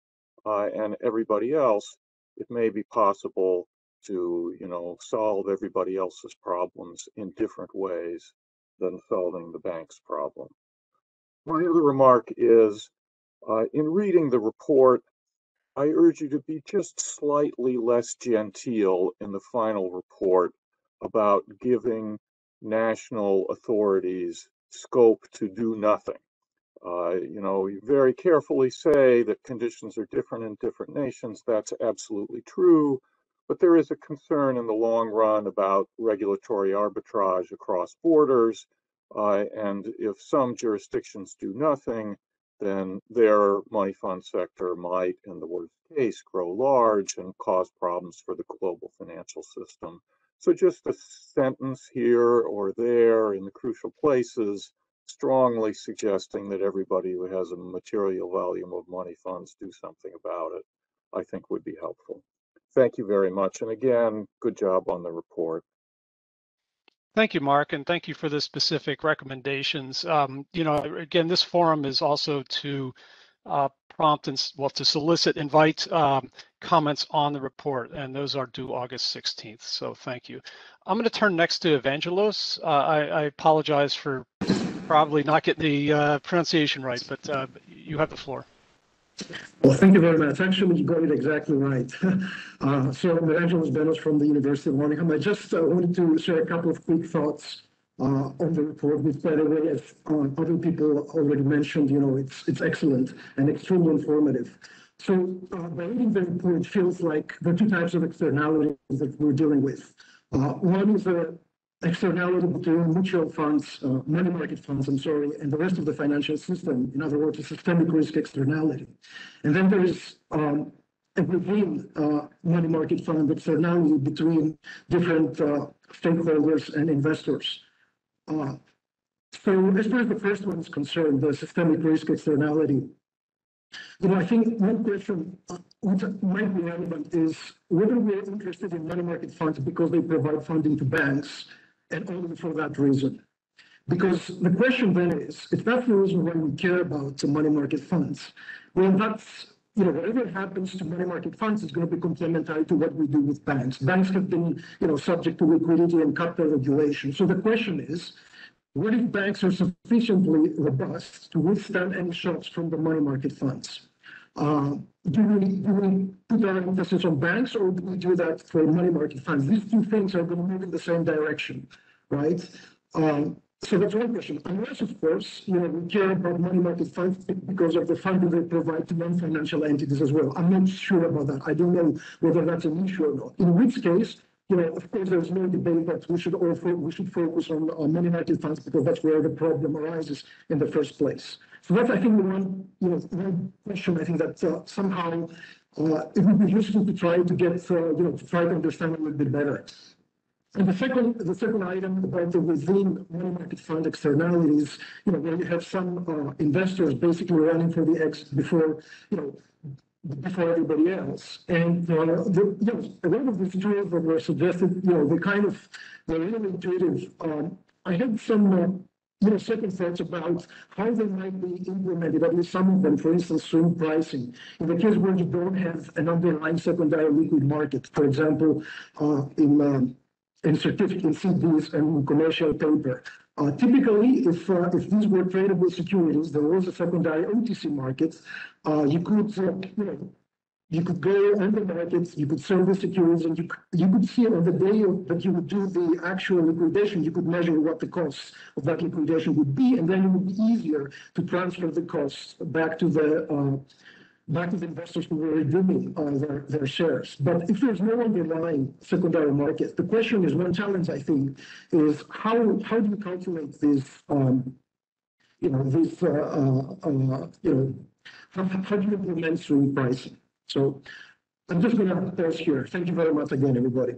uh, and everybody else, it may be possible to, you know, solve everybody else's problems in different ways than solving the bank's problem. My other remark is, uh, in reading the report, I urge you to be just slightly less genteel in the final report about giving national authorities scope to do nothing. Uh, you know, you very carefully say that conditions are different in different nations. That's absolutely true. But there is a concern in the long run about regulatory arbitrage across borders. Uh, and if some jurisdictions do nothing, then their money fund sector might, in the worst case, grow large and cause problems for the global financial system. So just a sentence here or there in the crucial places, strongly suggesting that everybody who has a material volume of money funds do something about it, I think would be helpful. Thank you very much. And again, good job on the report. Thank you, Mark, and thank you for the specific recommendations. Um, you know, again, this forum is also to uh, prompt and well to solicit, invite um, comments on the report, and those are due August 16th. So thank you. I'm going to turn next to Evangelos. Uh, I, I, apologize for probably not getting the uh, pronunciation right, but uh, you have the floor. Well, thank you very much. Actually, you got it exactly right. uh, so I'm Evangelos Benos from the University of Nottingham. I just uh, wanted to share a couple of quick thoughts uh, on the report, which, by the way, as uh, other people already mentioned, you know, it's it's excellent and extremely informative. So uh, by reading the report, it feels like the two types of externalities that we're dealing with. Uh, one is a externality between mutual funds, uh, money market funds, I'm sorry, and the rest of the financial system. In other words, a systemic risk externality. And then there is um, a within uh, money market fund externality between different uh, stakeholders and investors. Uh, so as far as the first one is concerned, the systemic risk externality, you know, I think one question uh, which might be relevant is whether we're interested in money market funds because they provide funding to banks and only for that reason. Because the question then is, if that's the reason why we care about the money market funds, well, that's, you know, whatever happens to money market funds is going to be complementary to what we do with banks. Banks have been, you know, subject to liquidity and capital regulation. So the question is, what if banks are sufficiently robust to withstand any shocks from the money market funds? Uh, do we, do we put our emphasis on banks or do we do that for money market funds? These two things are going to move in the same direction, right? Um, so that's one question. Unless, of course, you know, we care about money market funds because of the funding they provide to non-financial entities as well. I'm not sure about that. I don't know whether that's an issue or not. In which case, you know, of course, there's no debate that we should all we should focus on, on money market funds because that's where the problem arises in the first place. So that's, I think, the one, you know, one question I think that uh, somehow uh, it would be useful to try to get, uh, you know, to try to understand a little bit better. And the second, the second item about the within money market fund externalities, you know, where you have some uh, investors basically running for the exit before, you know, before everybody else. And uh, the, you know, a lot of these tools that were suggested, you know, they kind of, they're really intuitive. Um, I had some, second thoughts about how they might be implemented, at least some of them, for instance, swing pricing. In the case where you don't have an underlying secondary liquid market, for example, uh, in, um, in certificate CDs and commercial paper. Uh, typically, if uh, if these were tradable securities, there was a secondary OTC market. Uh, you could, uh, you know, you could go on the markets, you could sell the securities, and you, you could see on the day that you would do the actual liquidation, you could measure what the costs of that liquidation would be, and then it would be easier to transfer the costs back to the uh, back to the investors who were redeeming uh, their, their shares. But if there's no underlying secondary market, the question is one challenge I think is how how do you calculate this um, you know this uh, uh, uh you know how, how do you implement through pricing? So I'm just going to pause here. Thank you very much again, everybody.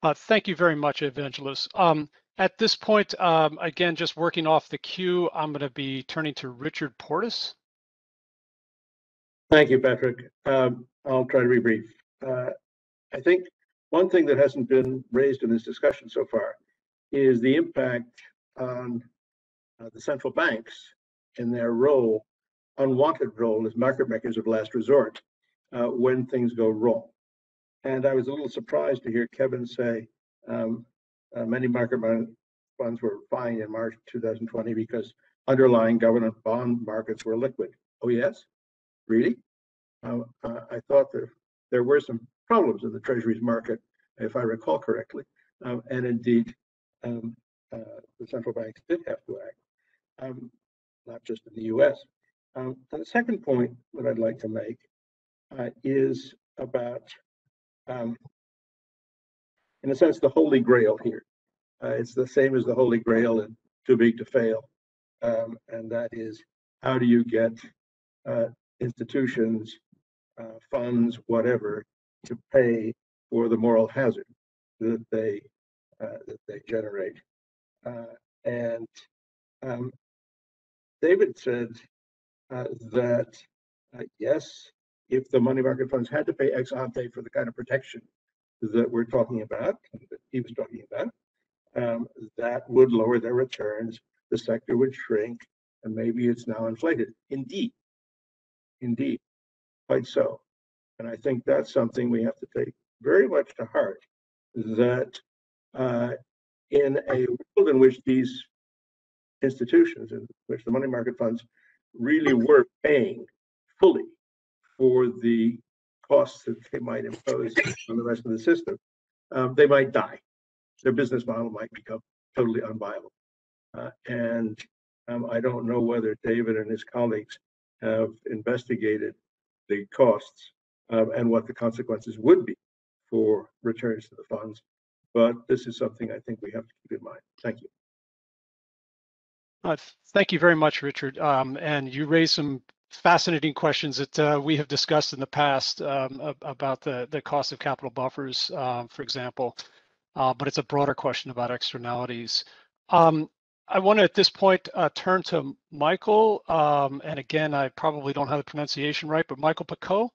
Uh, thank you very much, Evangelos. Um, at this point, um, again, just working off the queue, I'm going to be turning to Richard Portes. Thank you, Patrick. Um, I'll try to be brief. Uh, I think one thing that hasn't been raised in this discussion so far is the impact on uh, the central banks in their role unwanted role as market makers of last resort uh, when things go wrong. And I was a little surprised to hear Kevin say um, uh, many market funds were fine in March 2020 because underlying government bond markets were liquid. Oh, yes? Really? Uh, uh I thought there were some problems in the treasuries market, if I recall correctly. Um, and indeed, um, uh, the central banks did have to act, um, not just in the US. Um, and the second point that I'd like to make uh, is about, um, in a sense, the holy grail here. Uh, it's the same as the holy grail in Too Big to Fail. Um, and that is how do you get uh, institutions, uh, funds, whatever, to pay for the moral hazard that they uh, that they generate. Uh, and um, David said uh, that uh, yes, if the money market funds had to pay ex ante for the kind of protection that we're talking about, that he was talking about, um, that would lower their returns. The sector would shrink, and maybe it's now inflated. Indeed, indeed, quite so. And I think that's something we have to take very much to heart. That uh, in a world in which these institutions, in which the money market funds really were paying fully for the costs that they might impose on the rest of the system, um, they might die. Their business model might become totally unviable. Uh, and um, I don't know whether David and his colleagues have investigated the costs um, and what the consequences would be for returns to the funds. But this is something I think we have to keep in mind. Thank you. Uh, thank you very much, Richard. Um, and you raised some fascinating questions that uh, we have discussed in the past um, about the, the cost of capital buffers, uh, for example, uh, but it's a broader question about externalities. Um, I want to, at this point, uh, turn to Michael. Um, and again, I probably don't have the pronunciation right, but Michael Pacot.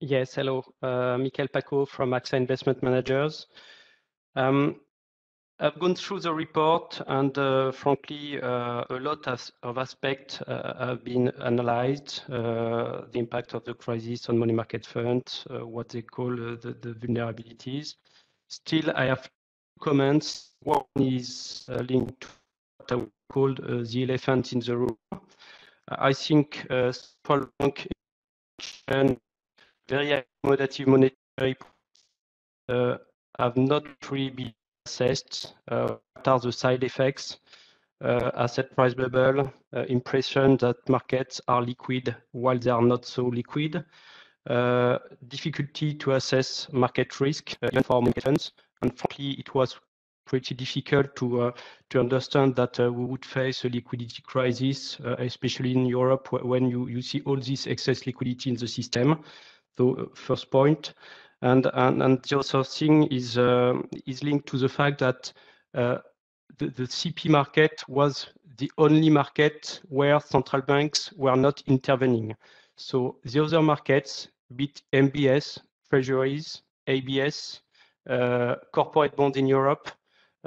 Yes, hello. Uh, Michael Pacot from AXA Investment Managers. Um, I've gone through the report and uh, frankly, uh, a lot of, of aspects uh, have been analyzed. Uh, the impact of the crisis on money market funds, uh, what they call uh, the, the, vulnerabilities. Still, I have comments. One is linked to what I would call the elephant in the room. I think uh, and very accommodative monetary have not really been assessed uh, what are the side effects, uh, asset price bubble, uh, impression that markets are liquid while they are not so liquid, difficulty to assess market risk even for market funds. And frankly, it was pretty difficult to uh, to understand that uh, we would face a liquidity crisis, uh, especially in Europe, when you, you see all this excess liquidity in the system. So first point. And, and, and the other thing is, uh, is linked to the fact that uh, the, the CP market was the only market where central banks were not intervening. So the other markets, be it MBS, treasuries, ABS, uh, corporate bond in Europe,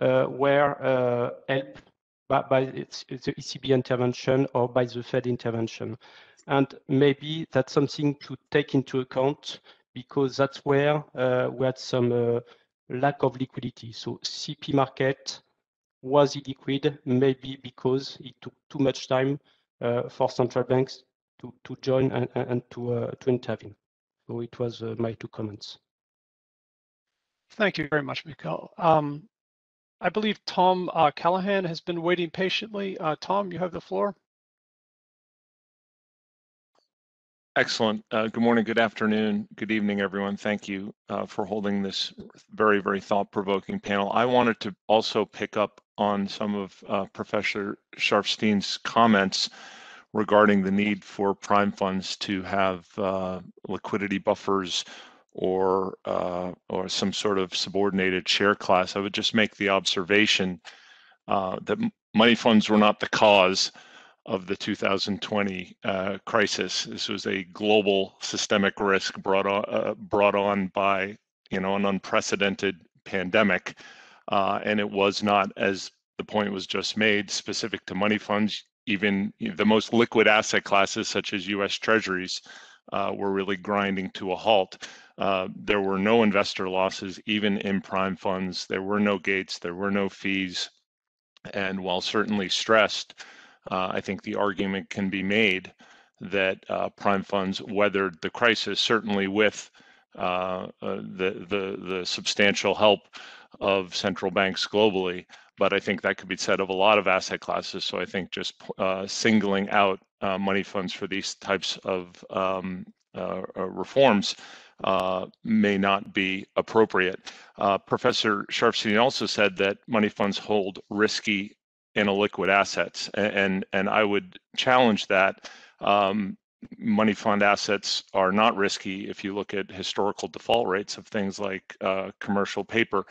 uh, were uh, helped by, by the ECB intervention or by the Fed intervention. And maybe that's something to take into account because that's where uh, we had some uh, lack of liquidity. So CP market was illiquid, maybe because it took too much time for central banks to, to join and, and to, to intervene. So it was my two comments. Thank you very much, Mikhail. Um, I believe Tom uh, Callahan has been waiting patiently. Uh, Tom, you have the floor. Excellent. Uh, good morning, good afternoon, good evening, everyone. Thank you uh, for holding this very, very thought-provoking panel. I wanted to also pick up on some of uh, Professor Scharfstein's comments regarding the need for prime funds to have uh, liquidity buffers or uh, or some sort of subordinated share class. I would just make the observation uh, that money funds were not the cause of the 2020 uh, crisis. This was a global systemic risk brought on uh, brought on by you know an unprecedented pandemic, uh, and it was not, as the point was just made, specific to money funds. Even the most liquid asset classes, such as U.S. Treasuries, uh, were really grinding to a halt. Uh, there were no investor losses, even in prime funds. There were no gates. There were no fees, and while certainly stressed I think the argument can be made that uh, prime funds weathered the crisis, certainly with uh, uh, the, the, the substantial help of central banks globally. But I think that could be said of a lot of asset classes. So I think just uh, singling out uh, money funds for these types of um, reforms uh, may not be appropriate. Uh, Professor Scharfstein also said that money funds hold risky in illiquid assets. And, and I would challenge that. Um, money fund assets are not risky if you look at historical default rates of things like uh, commercial paper,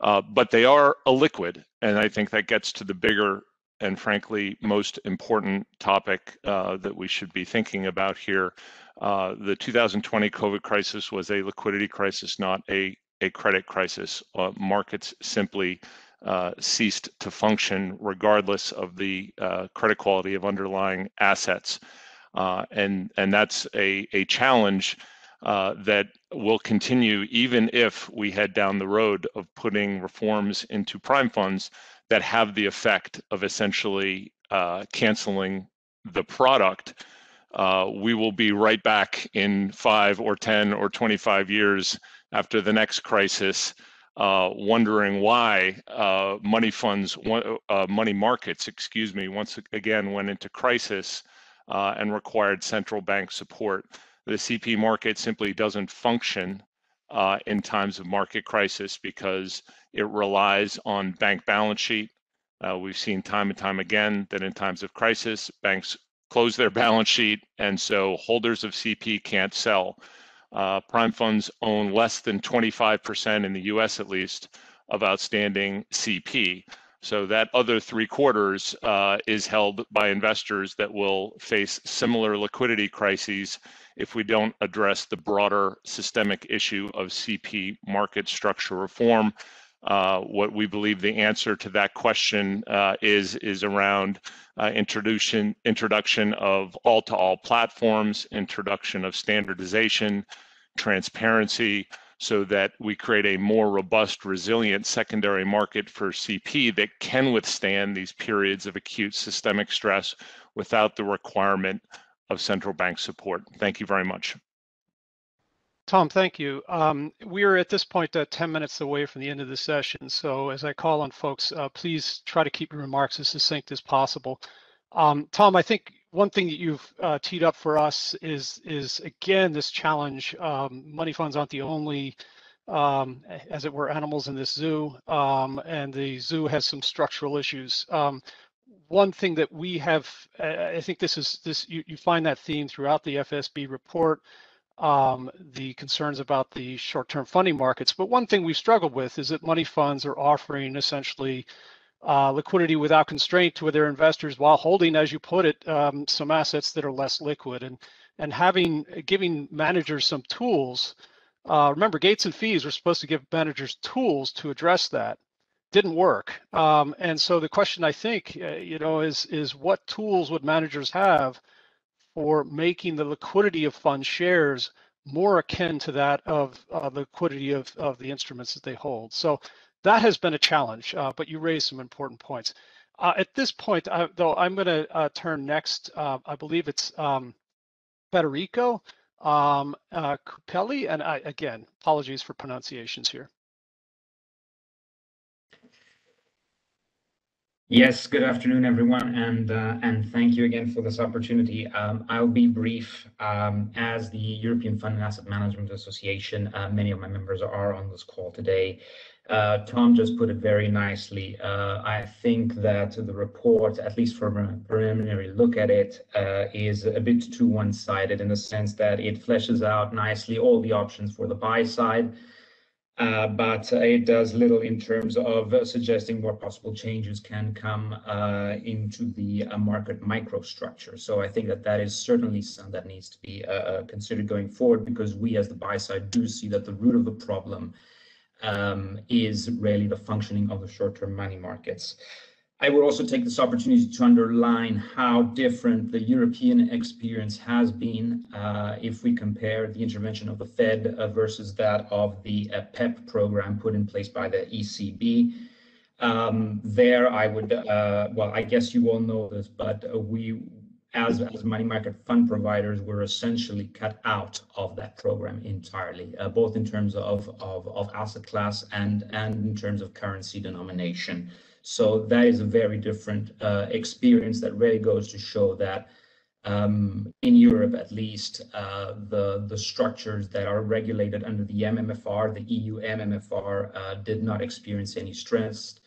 uh, but they are illiquid. And I think that gets to the bigger and frankly most important topic uh, that we should be thinking about here. Uh, the 2020 COVID crisis was a liquidity crisis, not a, a credit crisis. Uh, markets simply uh, ceased to function regardless of the uh, credit quality of underlying assets. Uh, and, and that's a, a challenge uh, that will continue even if we head down the road of putting reforms into prime funds that have the effect of essentially canceling the product. Uh, we will be right back in five or 10 or 25 years after the next crisis uh, wondering why uh, money funds, uh, money markets, excuse me, once again went into crisis uh, and required central bank support. The CP market simply doesn't function uh, in times of market crisis because it relies on bank balance sheet. Uh, we've seen time and time again that in times of crisis, banks close their balance sheet, and so holders of CP can't sell. Uh, prime funds own less than 25% in the US at least of outstanding CP. So that other three quarters uh, is held by investors that will face similar liquidity crises if we don't address the broader systemic issue of CP market structure reform. Uh, what we believe the answer to that question uh, is is around uh, introduction introduction of all-to-all platforms, introduction of standardization, transparency, so that we create a more robust, resilient secondary market for CP that can withstand these periods of acute systemic stress without the requirement of central bank support. Thank you very much. Tom, thank you. Um, we are at this point uh, 10 minutes away from the end of the session. So as I call on folks, uh, please try to keep your remarks as succinct as possible. Um, Tom, I think one thing that you've uh, teed up for us is is again this challenge. Um, money funds aren't the only, um, as it were, animals in this zoo, um, and the zoo has some structural issues. Um, one thing that we have, I think this is this you, you find that theme throughout the FSB report. Um, the concerns about the short-term funding markets, but one thing we've struggled with is that money funds are offering essentially uh, liquidity without constraint to their investors while holding, as you put it, um, some assets that are less liquid and and having giving managers some tools. Uh, remember, gates and fees were supposed to give managers tools to address that. Didn't work, um, and so the question I think uh, you know is is what tools would managers have for making the liquidity of fund shares more akin to that of uh, liquidity of, of the instruments that they hold. So that has been a challenge, uh, but you raised some important points. Uh, at this point, uh, though, I'm going to uh, turn next. Uh, I believe it's um, Federico um, Cupelli, and I, again, apologies for pronunciations here. Yes, good afternoon, everyone, and uh, and thank you again for this opportunity. Um, I'll be brief. Um, as the European Fund and Asset Management Association, uh, many of my members are on this call today. Uh, Tom just put it very nicely. Uh, I think that the report, at least from a preliminary look at it, uh, is a bit too one-sided in the sense that it fleshes out nicely all the options for the buy side, uh, but it does little in terms of uh, suggesting what possible changes can come uh, into the market microstructure. So I think that that is certainly something that needs to be considered going forward because we as the buy side do see that the root of the problem um, is really the functioning of the short-term money markets. I would also take this opportunity to underline how different the European experience has been uh, if we compare the intervention of the Fed uh, versus that of the uh, PEPP program put in place by the ECB. Um, there, I would, uh, well, I guess you all know this, but uh, we as, as money market fund providers, we're essentially cut out of that program entirely, uh, both in terms of, of, of asset class and, and in terms of currency denomination. So that is a very different uh, experience that really goes to show that um, in Europe, at least, uh, the, the structures that are regulated under the MMFR, the EU MMFR, uh, did not experience any stress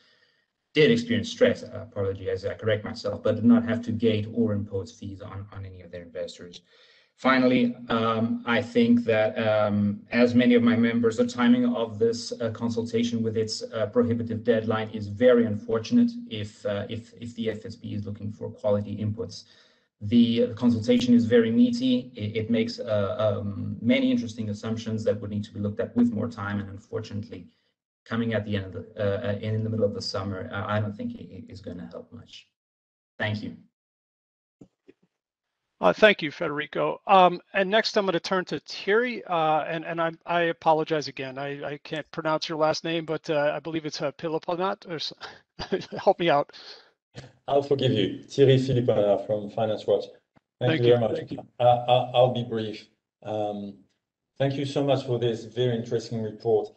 did experience stress, uh, apology as I correct myself, but did not have to gate or impose fees on, on any of their investors. Finally, um, I think that um, as many of my members, the timing of this uh, consultation with its uh, prohibitive deadline is very unfortunate if, uh, if, if the FSB is looking for quality inputs. The, consultation is very meaty. It, it makes uh, um, many interesting assumptions that would need to be looked at with more time. And unfortunately, coming at the end of the, uh, uh in the middle of the summer, I don't think it is going to help much. Thank you. Uh, thank you, Federico. Um, and next, I'm going to turn to Thierry, uh, and and I, I apologize again. I, I can't pronounce your last name, but uh, I believe it's uh, Piloponat. Or help me out. I'll forgive you, Thierry Philipponnat from Finance Watch. Thank, thank you, you, very much. You. I'll be brief. Um, thank you so much for this very interesting report.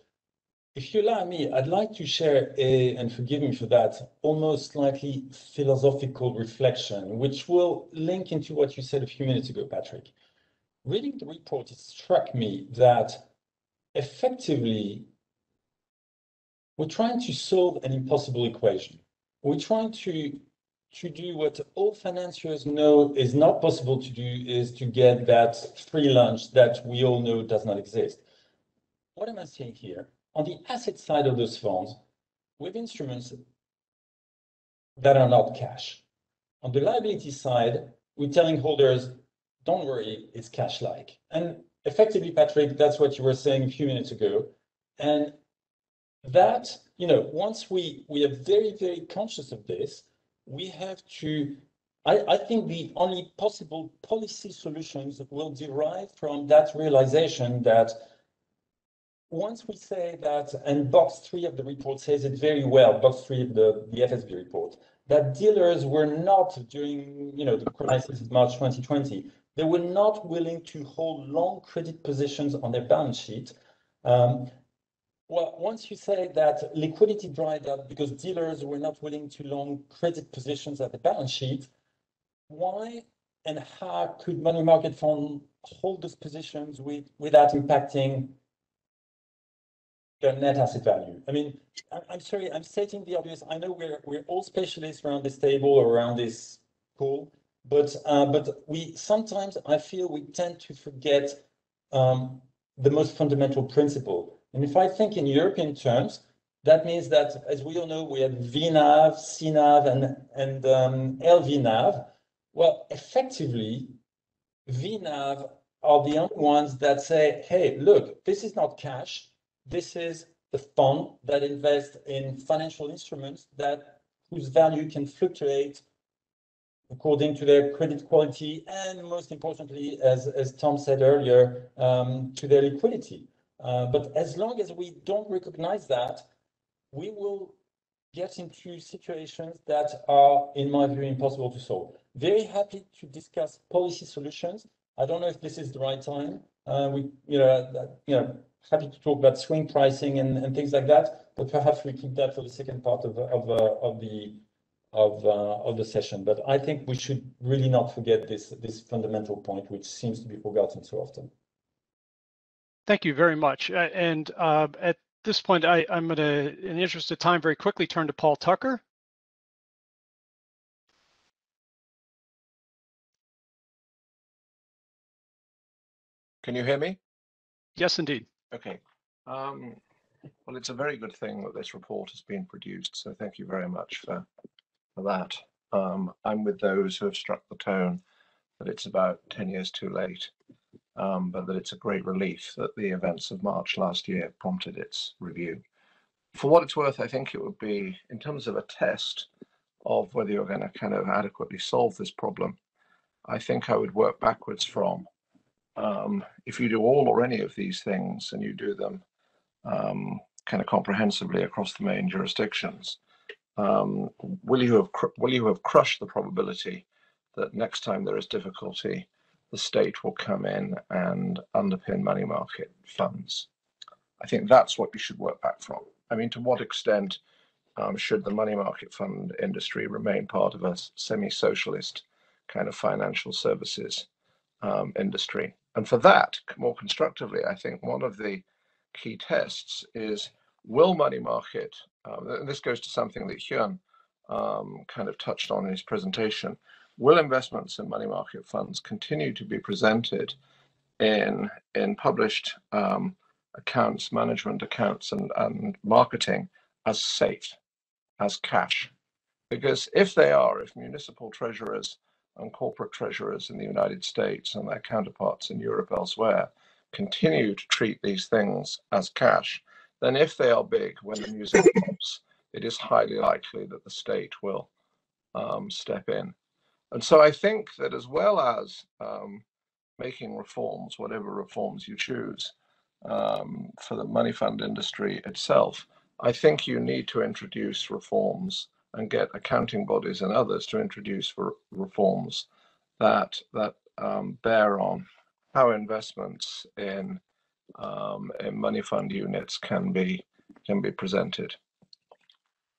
If you allow me, I'd like to share a, and forgive me for that, almost slightly philosophical reflection, which will link into what you said a few minutes ago, Patrick. Reading the report, it struck me that effectively we're trying to solve an impossible equation. We're trying to to do what all financiers know is not possible to do is to get that free lunch that we all know does not exist. What am I saying here? On the asset side of those funds with instruments that are not cash. On the liability side, we're telling holders, don't worry, it's cash-like. And effectively, Patrick, that's what you were saying a few minutes ago. And that, you know, once we, we are very, very conscious of this, we have to, I, I think the only possible policy solutions will derive from that realization that once we say that, and box three of the report says it very well, box three of the, the FSB report, that dealers were not during you know the crisis of March 2020, they were not willing to hold long credit positions on their balance sheet. Um, well, once you say that liquidity dried up because dealers were not willing to long credit positions at the balance sheet, why and how could money market fund hold those positions with, without impacting your net asset value. I mean, I'm sorry, I'm stating the obvious. I know we're we're all specialists around this table or around this call, but uh, but we sometimes I feel we tend to forget um, the most fundamental principle. And if I think in European terms, that means that as we all know, we have VNAV, CNAV, and and um, LVNAV. Well, effectively, VNAV are the only ones that say, hey, look, this is not cash this is the fund that invests in financial instruments that whose value can fluctuate according to their credit quality and most importantly, as, as Tom said earlier, um, to their liquidity. Uh, but as long as we don't recognize that, we will get into situations that are, in my view, impossible to solve. Very happy to discuss policy solutions. I don't know if this is the right time. Uh, we, you know, you know, happy to talk about swing pricing and, things like that, but perhaps we keep that for the second part of, of, uh, of the of uh, of the session. But I think we should really not forget this this fundamental point, which seems to be forgotten so often. Thank you very much. Uh, and uh, at this point, I'm going to, in the interest of time, very quickly turn to Paul Tucker. Can you hear me? Yes, indeed. Okay. Um, well, it's a very good thing that this report has been produced, so thank you very much for, for that. Um, I'm with those who have struck the tone that it's about 10 years too late, um, but that it's a great relief that the events of March last year prompted its review. For what it's worth, I think it would be, in terms of a test of whether you're going to kind of adequately solve this problem, I think I would work backwards from um, if you do all or any of these things and you do them um, kind of comprehensively across the main jurisdictions, um, will you have will you have crushed the probability that next time there is difficulty, the state will come in and underpin money market funds? I think that's what you should work back from. I mean, to what extent um, should the money market fund industry remain part of a semi-socialist kind of financial services um, industry? And for that, more constructively, I think one of the key tests is will money market, um, and this goes to something that Hyun um, kind of touched on in his presentation, will investments in money market funds continue to be presented in, in published um, accounts, management accounts, and, and marketing as safe, as cash? Because if they are, if municipal treasurers and corporate treasurers in the United States and their counterparts in Europe elsewhere continue to treat these things as cash, then if they are big when the music stops, it is highly likely that the state will um, step in. And so I think that as well as um, making reforms, whatever reforms you choose, um, for the money fund industry itself, I think you need to introduce reforms and get accounting bodies and others to introduce reforms that that um, bear on how investments in um, in money fund units can be can be presented.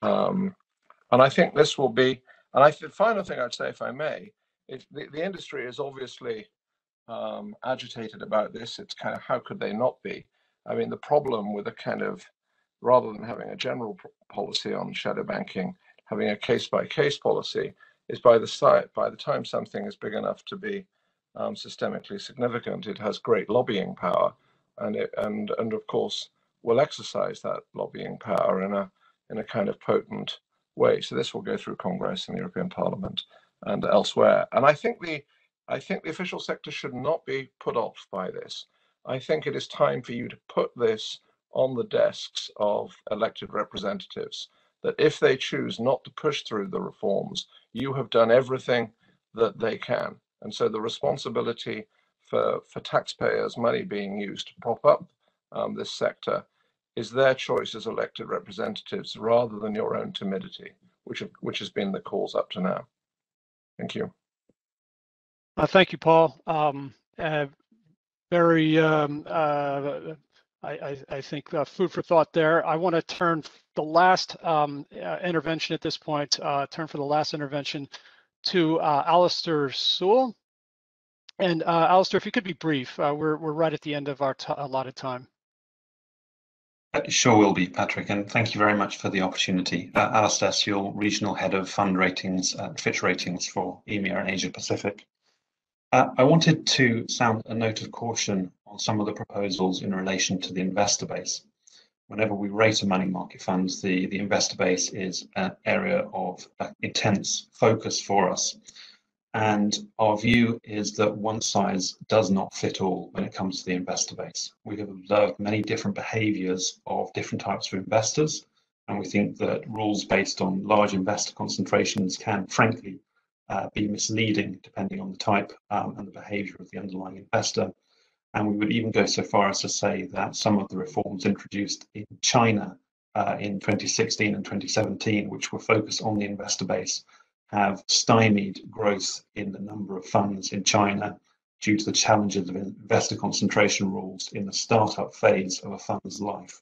Um, and I think this will be. And I the final thing I'd say, if I may, is the, the industry is obviously um, agitated about this. It's kind of how could they not be? I mean, the problem with a kind of rather than having a general policy on shadow banking, having a case by case policy is by the site by the time something is big enough to be um, systemically significant, it has great lobbying power, and it and and of course will exercise that lobbying power in a in a kind of potent way. So this will go through Congress and the European Parliament and elsewhere. And I think the I think the official sector should not be put off by this. I think it is time for you to put this on the desks of elected representatives that if they choose not to push through the reforms, you have done everything that they can. And so the responsibility for, for taxpayers' money being used to prop up um, this sector is their choice as elected representatives rather than your own timidity, which, have, which has been the cause up to now. Thank you. Uh, thank you, Paul. Um, uh, very um, uh, I, I, I think uh, food for thought there. I want to turn the last um, uh, intervention at this point, uh, turn for the last intervention to uh, Alistair Sewell. And uh, Alistair, if you could be brief, uh, we're, we're right at the end of our allotted time. Uh, sure will be, Patrick, and thank you very much for the opportunity. Uh, Alistair Sewell, Regional Head of Fund Ratings, uh, Fitch Ratings for EMEA and Asia Pacific. Uh, I wanted to sound a note of caution on some of the proposals in relation to the investor base. Whenever we rate a money market funds, the, the investor base is an area of uh, intense focus for us. And our view is that one size does not fit all when it comes to the investor base. We have observed many different behaviors of different types of investors, and we think that rules based on large investor concentrations can, frankly, uh, be misleading depending on the type um, and the behavior of the underlying investor. And we would even go so far as to say that some of the reforms introduced in China uh, in 2016 and 2017, which were focused on the investor base, have stymied growth in the number of funds in China due to the challenges of investor concentration rules in the startup phase of a fund's life.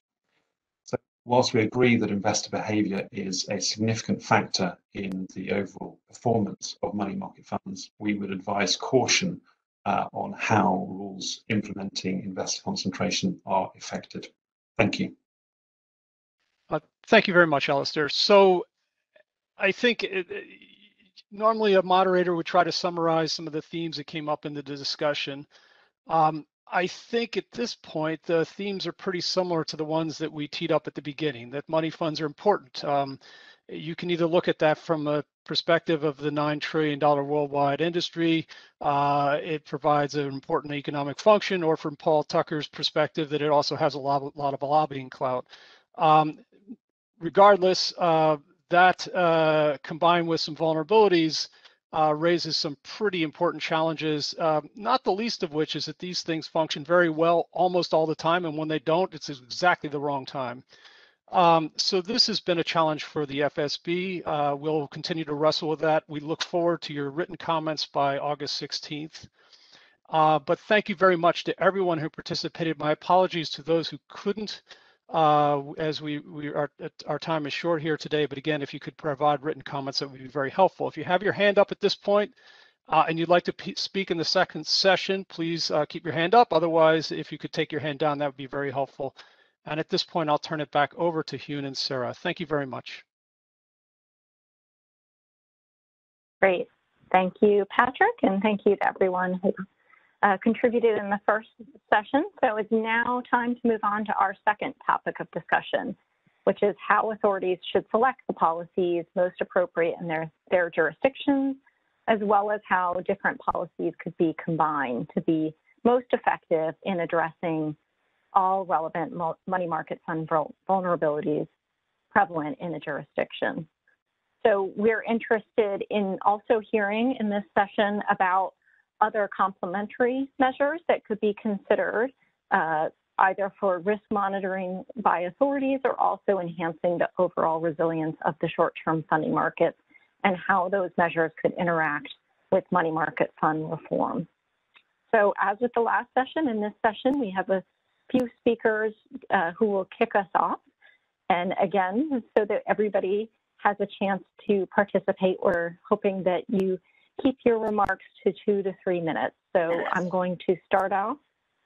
So whilst we agree that investor behavior is a significant factor in the overall performance of money market funds, we would advise caution uh, on how rules implementing investor concentration are affected. Thank you. Uh, thank you very much, Alistair. So I think it, normally a moderator would try to summarize some of the themes that came up in the discussion. Um, I think at this point, the themes are pretty similar to the ones that we teed up at the beginning, that money funds are important. Um, you can either look at that from a perspective of the $9 trillion worldwide industry, uh, it provides an important economic function, or from Paul Tucker's perspective, that it also has a lot, lot of lobbying clout. Um, regardless, uh, that uh, combined with some vulnerabilities uh, raises some pretty important challenges, uh, not the least of which is that these things function very well almost all the time, and when they don't, it's exactly the wrong time. Um, so this has been a challenge for the FSB. Uh, we'll continue to wrestle with that. We look forward to your written comments by August 16th. Uh, but thank you very much to everyone who participated. My apologies to those who couldn't uh, as we, we are, our time is short here today, but again, if you could provide written comments, that would be very helpful. If you have your hand up at this point, uh, and you'd like to speak in the second session, please uh, keep your hand up. Otherwise, if you could take your hand down, that would be very helpful. And at this point, I'll turn it back over to Hyun and Sarah. Thank you very much. Great. Thank you, Patrick, and thank you to everyone who uh, contributed in the first session. So it's now time to move on to our second topic of discussion, which is how authorities should select the policies most appropriate in their, their jurisdictions, as well as how different policies could be combined to be most effective in addressing all relevant money market fund vulnerabilities prevalent in a jurisdiction. So we're interested in also hearing in this session about other complementary measures that could be considered uh, either for risk monitoring by authorities or also enhancing the overall resilience of the short-term funding markets and how those measures could interact with money market fund reform. So as with the last session, in this session, we have a few speakers uh, who will kick us off. And again, so that everybody has a chance to participate, we're hoping that you keep your remarks to two to three minutes. So I'm going to start off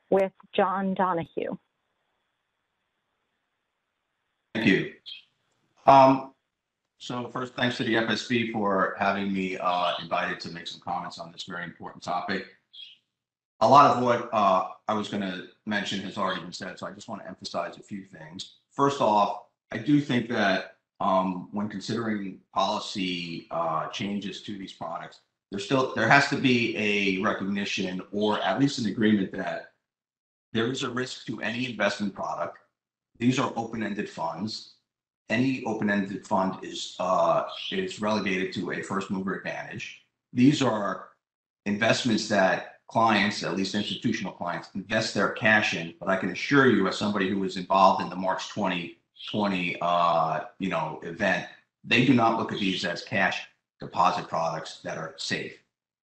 with John Donahue. Thank you. Um, so first, thanks to the FSB for having me uh, invited to make some comments on this very important topic. A lot of what uh, I was going to mention has already been said, so I just want to emphasize a few things. First off, I do think that um, when considering policy uh, changes to these products, there still there has to be a recognition or at least an agreement that there is a risk to any investment product. These are open-ended funds. Any open-ended fund is uh, is relegated to a first mover advantage. These are investments that clients, at least institutional clients, invest their cash in. But I can assure you, as somebody who was involved in the March 2020 uh, you know event, they do not look at these as cash deposit products that are safe.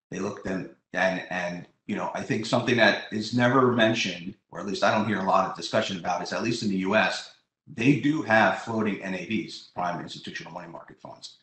They look them and and you know I think something that is never mentioned, or at least I don't hear a lot of discussion about, is at least in the U.S. they do have floating NAVs, prime institutional money market funds,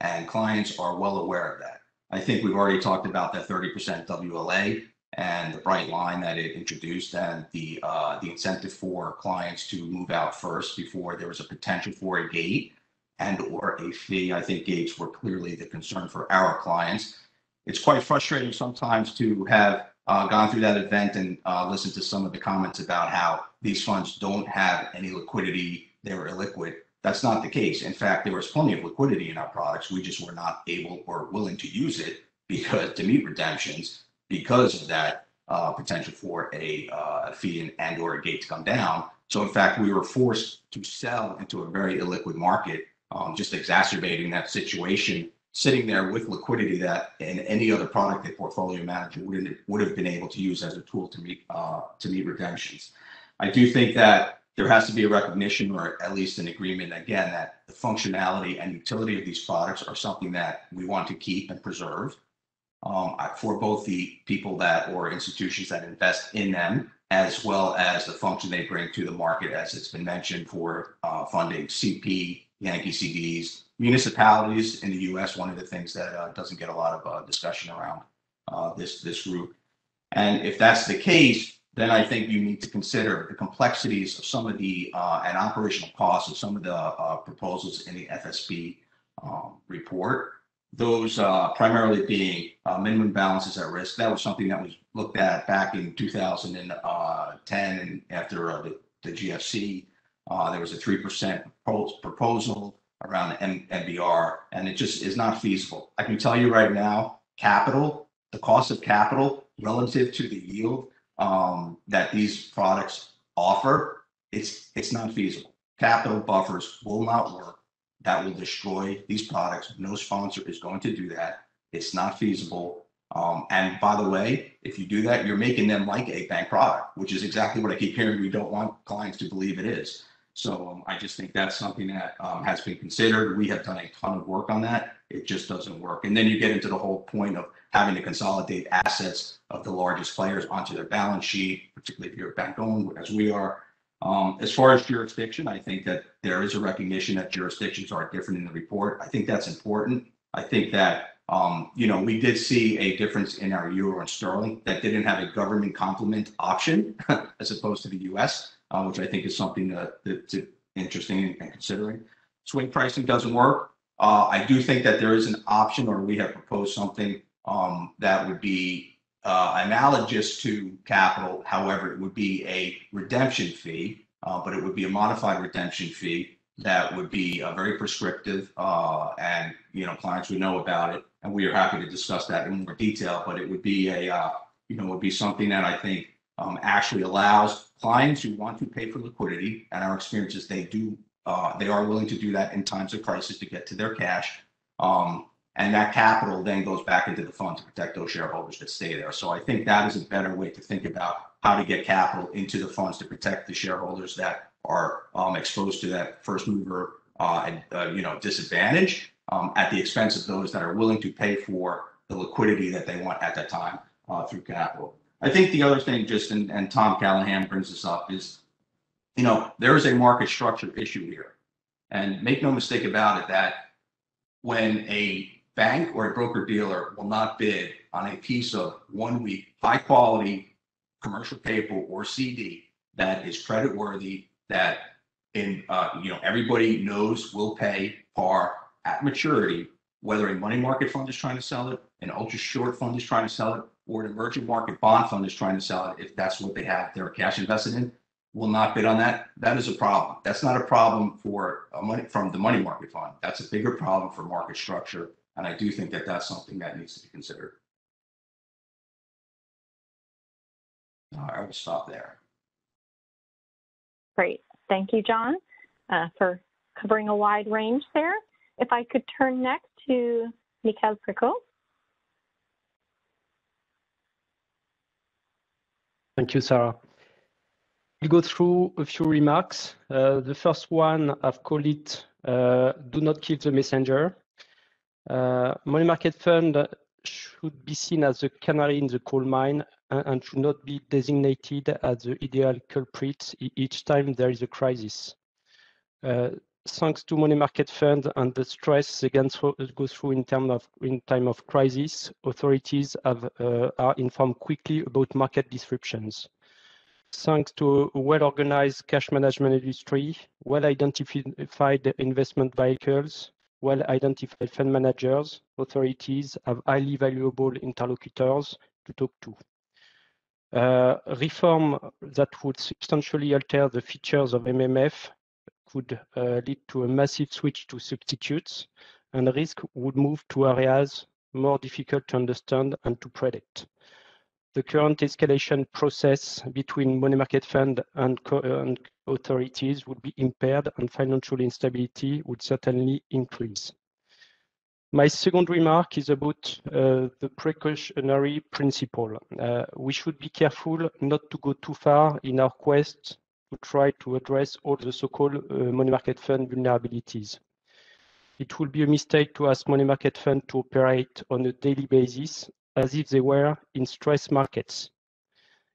and clients are well aware of that. I think we've already talked about that 30% WLA and the bright line that it introduced and the uh, the incentive for clients to move out first before there was a potential for a gate and or a fee. I think gates were clearly the concern for our clients. It's quite frustrating sometimes to have uh, gone through that event and uh, listened to some of the comments about how these funds don't have any liquidity, they were illiquid. That's not the case. In fact, there was plenty of liquidity in our products. We just were not able or willing to use it because to meet redemptions because of that uh, potential for a, uh, fee and, and or a gate to come down. So in fact, we were forced to sell into a very illiquid market um, just exacerbating that situation, sitting there with liquidity that in any other product a portfolio manager would would have been able to use as a tool to meet uh, to meet redemptions. I do think that there has to be a recognition or at least an agreement again that the functionality and utility of these products are something that we want to keep and preserve um, for both the people that or institutions that invest in them as well as the function they bring to the market as it's been mentioned for uh, funding CP, Yankee CDs, municipalities in the US, one of the things that uh, doesn't get a lot of uh, discussion around uh, this, this group. And if that's the case, then I think you need to consider the complexities of some of the uh, and operational costs of some of the uh, proposals in the FSB um, report. Those uh, primarily being uh, minimum balances at risk. That was something that was looked at back in 2010 and after uh, the, the GFC. Uh, there was a 3% proposal around M- MBR, and it just is not feasible. I can tell you right now, capital, the cost of capital relative to the yield um, that these products offer, it's it's not feasible. Capital buffers will not work. That will destroy these products. No sponsor is going to do that. It's not feasible. Um, and by the way, if you do that, you're making them like a bank product, which is exactly what I keep hearing. We don't want clients to believe it is. So um, I just think that's something that um, has been considered. We have done a ton of work on that. It just doesn't work. And then you get into the whole point of having to consolidate assets of the largest players onto their balance sheet, particularly if you're bank owned, as we are. Um, as far as jurisdiction, I think that there is a recognition that jurisdictions are different in the report. I think that's important. I think that um, you know we did see a difference in our euro and sterling that didn't have a government complement option as opposed to the U.S., uh, which I think is something that, that's interesting and considering. Swing pricing doesn't work. Uh, I do think that there is an option, or we have proposed something um, that would be uh, analogous to capital. However, it would be a redemption fee, uh, but it would be a modified redemption fee that would be uh, very prescriptive, uh, and you know clients would know about it, and we are happy to discuss that in more detail. But it would be a uh, you know would be something that I think um, actually allows clients who want to pay for liquidity, and our experience is they do uh, they are willing to do that in times of crisis to get to their cash. Um, and that capital then goes back into the fund to protect those shareholders that stay there. So I think that is a better way to think about how to get capital into the funds to protect the shareholders that are um, exposed to that first mover, uh, uh, you know, disadvantage um, at the expense of those that are willing to pay for the liquidity that they want at that time uh, through capital. I think the other thing, just and, and Tom Callahan brings this up, is you know there is a market structure issue here, and make no mistake about it that when a bank or a broker dealer will not bid on a piece of one week high quality commercial paper or CD that is credit worthy that in uh, you know everybody knows will pay par at maturity, whether a money market fund is trying to sell it, an ultra short fund is trying to sell it, or an emerging market bond fund is trying to sell it, if that's what they have their cash invested in, will not bid on that. That is a problem. That's not a problem for money from the money market fund. That's a bigger problem for market structure and I do think that that's something that needs to be considered. I will stop there. Great. Thank you, John, uh, for covering a wide range there. If I could turn next to Mikhail Prickle. Thank you, Sarah. We'll go through a few remarks. Uh, the first one, I've called it uh, Do Not Kill the Messenger. Uh, money market fund should be seen as a canary in the coal mine and, and should not be designated as the ideal culprit each time there is a crisis. Uh, thanks to money market fund and the stress they go through in terms of in time of crisis, authorities have, uh, are informed quickly about market disruptions. Thanks to well-organized cash management industry, well-identified investment vehicles, well-identified fund managers, authorities have highly valuable interlocutors to talk to. Uh, reform that would substantially alter the features of MMF could uh, lead to a massive switch to substitutes, and risk would move to areas more difficult to understand and to predict. The current escalation process between money market fund and, and authorities would be impaired and financial instability would certainly increase. My second remark is about uh, the precautionary principle. Uh, we should be careful not to go too far in our quest to try to address all the so-called uh, money market fund vulnerabilities. It would be a mistake to ask money market fund to operate on a daily basis as if they were in stress markets.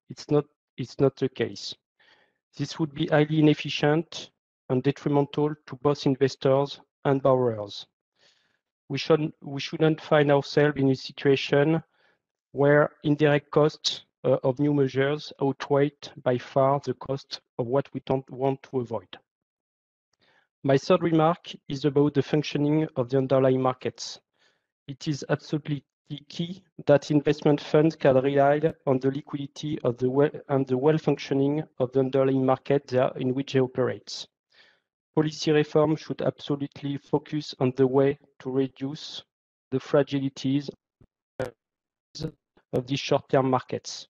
It's not, it's not the case. This would be highly inefficient and detrimental to both investors and borrowers. We, should, we shouldn't find ourselves in a situation where indirect costs uh, of new measures outweigh by far the cost of what we don't want to avoid. My third remark is about the functioning of the underlying markets. It is absolutely key that investment funds can rely on the liquidity of the well and the well functioning of the underlying market in which they operate. Policy reform should absolutely focus on the way to reduce the fragilities of these short-term markets.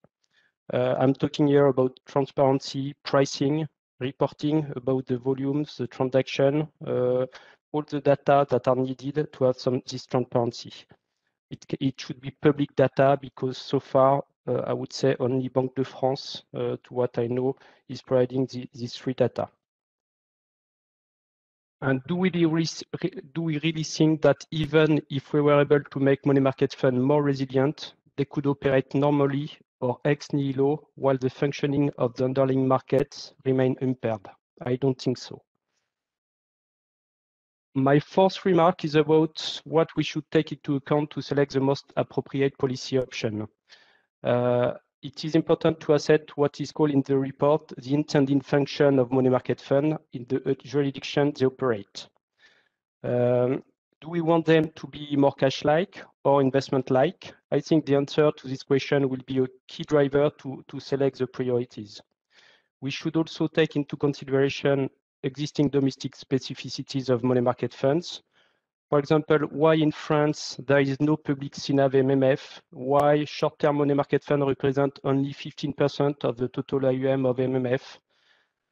Uh, I'm talking here about transparency, pricing, reporting about the volumes, the transaction, uh, all the data that are needed to have some this transparency. It, it should be public data because so far, uh, I would say only Banque de France, uh, to what I know, is providing the, this free data. And do we, really, do we really think that even if we were able to make money market fund more resilient, they could operate normally or ex nihilo while the functioning of the underlying markets remain impaired? I don't think so. My fourth remark is about what we should take into account to select the most appropriate policy option. Uh, it is important to assess what is called in the report the intended function of money market fund in the jurisdiction they operate. Um, do we want them to be more cash-like or investment-like? I think the answer to this question will be a key driver to, to select the priorities. We should also take into consideration existing domestic specificities of money market funds. For example, why in France there is no public CNAV MMF, why short-term money market funds represent only 15% of the total AUM of MMF,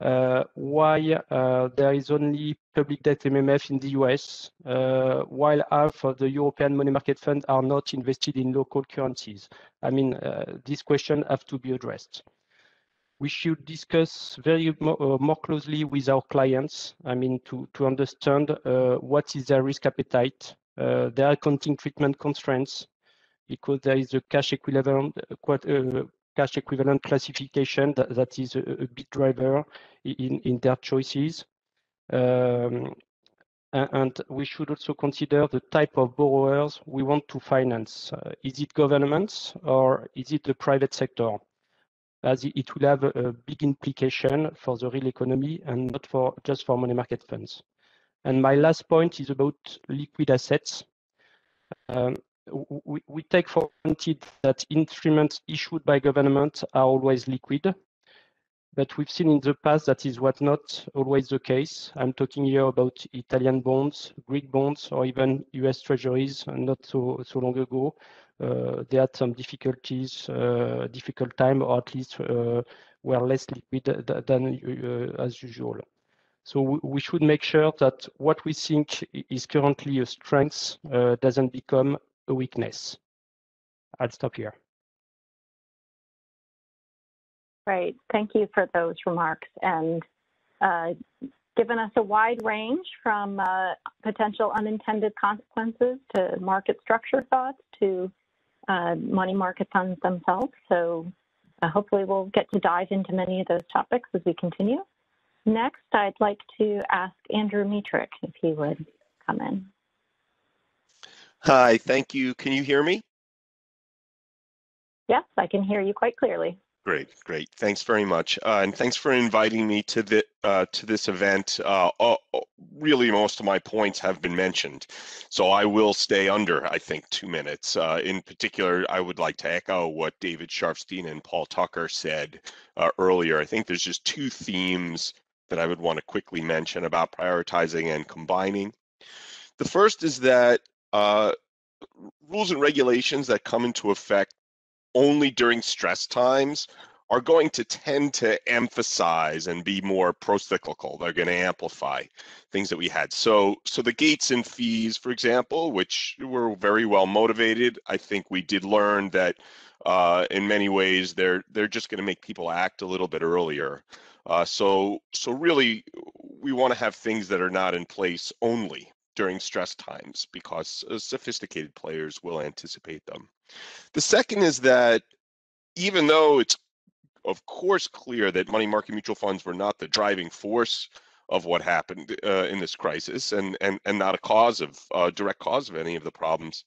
uh, why uh, there is only public debt MMF in the US, uh, while half of the European money market funds are not invested in local currencies. I mean, these questions have to be addressed. We should discuss very more, more closely with our clients. I mean, to, to understand what is their risk appetite, their accounting treatment constraints, because there is a cash equivalent, uh, cash equivalent classification that, that is a, a big driver in, in their choices. Um, and we should also consider the type of borrowers we want to finance. Uh, is it governments or is it the private sector? As it will have a big implication for the real economy and not for just for money market funds. And my last point is about liquid assets. Um, we, we take for granted that instruments issued by government are always liquid, but we've seen in the past that is what not always the case. I'm talking here about Italian bonds, Greek bonds, or even US treasuries not so, so long ago. Uh, they had some difficulties, uh, difficult time, or at least uh, were less liquid than as usual. So we should make sure that what we think is currently a strength uh, doesn't become a weakness. I'll stop here. Great. Thank you for those remarks and uh, given us a wide range from uh, potential unintended consequences to market structure thoughts to uh, money market funds themselves. So uh, hopefully we'll get to dive into many of those topics as we continue. Next, I'd like to ask Andrew Metrick if he would come in. Hi, thank you. Can you hear me? Yes, I can hear you quite clearly. Great, great. Thanks very much, uh, and thanks for inviting me to the uh, to this event. Uh, oh, really, most of my points have been mentioned, so I will stay under, I think, two minutes. Uh, in particular, I would like to echo what David Scharfstein and Paul Tucker said uh, earlier. I think there's just two themes that I would want to quickly mention about prioritizing and combining. The first is that uh, rules and regulations that come into effect only during stress times are going to tend to emphasize and be more pro-cyclical. They're going to amplify things that we had. So, so the gates and fees, for example, which were very well motivated, I think we did learn that uh, in many ways, they're they're just going to make people act a little bit earlier. Uh, so so really, we want to have things that are not in place only during stress times because uh, sophisticated players will anticipate them. The second is that even though it's of course clear that money market mutual funds were not the driving force of what happened uh, in this crisis and, and, and not a cause of uh, direct cause of any of the problems.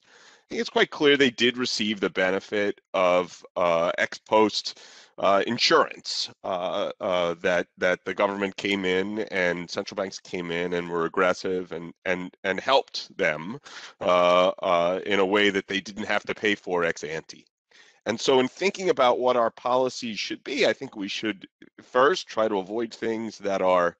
Think it's quite clear they did receive the benefit of uh, ex post uh, insurance uh, uh, that that the government came in and central banks came in and were aggressive and and and helped them in a way that they didn't have to pay for ex ante. And so, in thinking about what our policies should be, I think we should first try to avoid things that are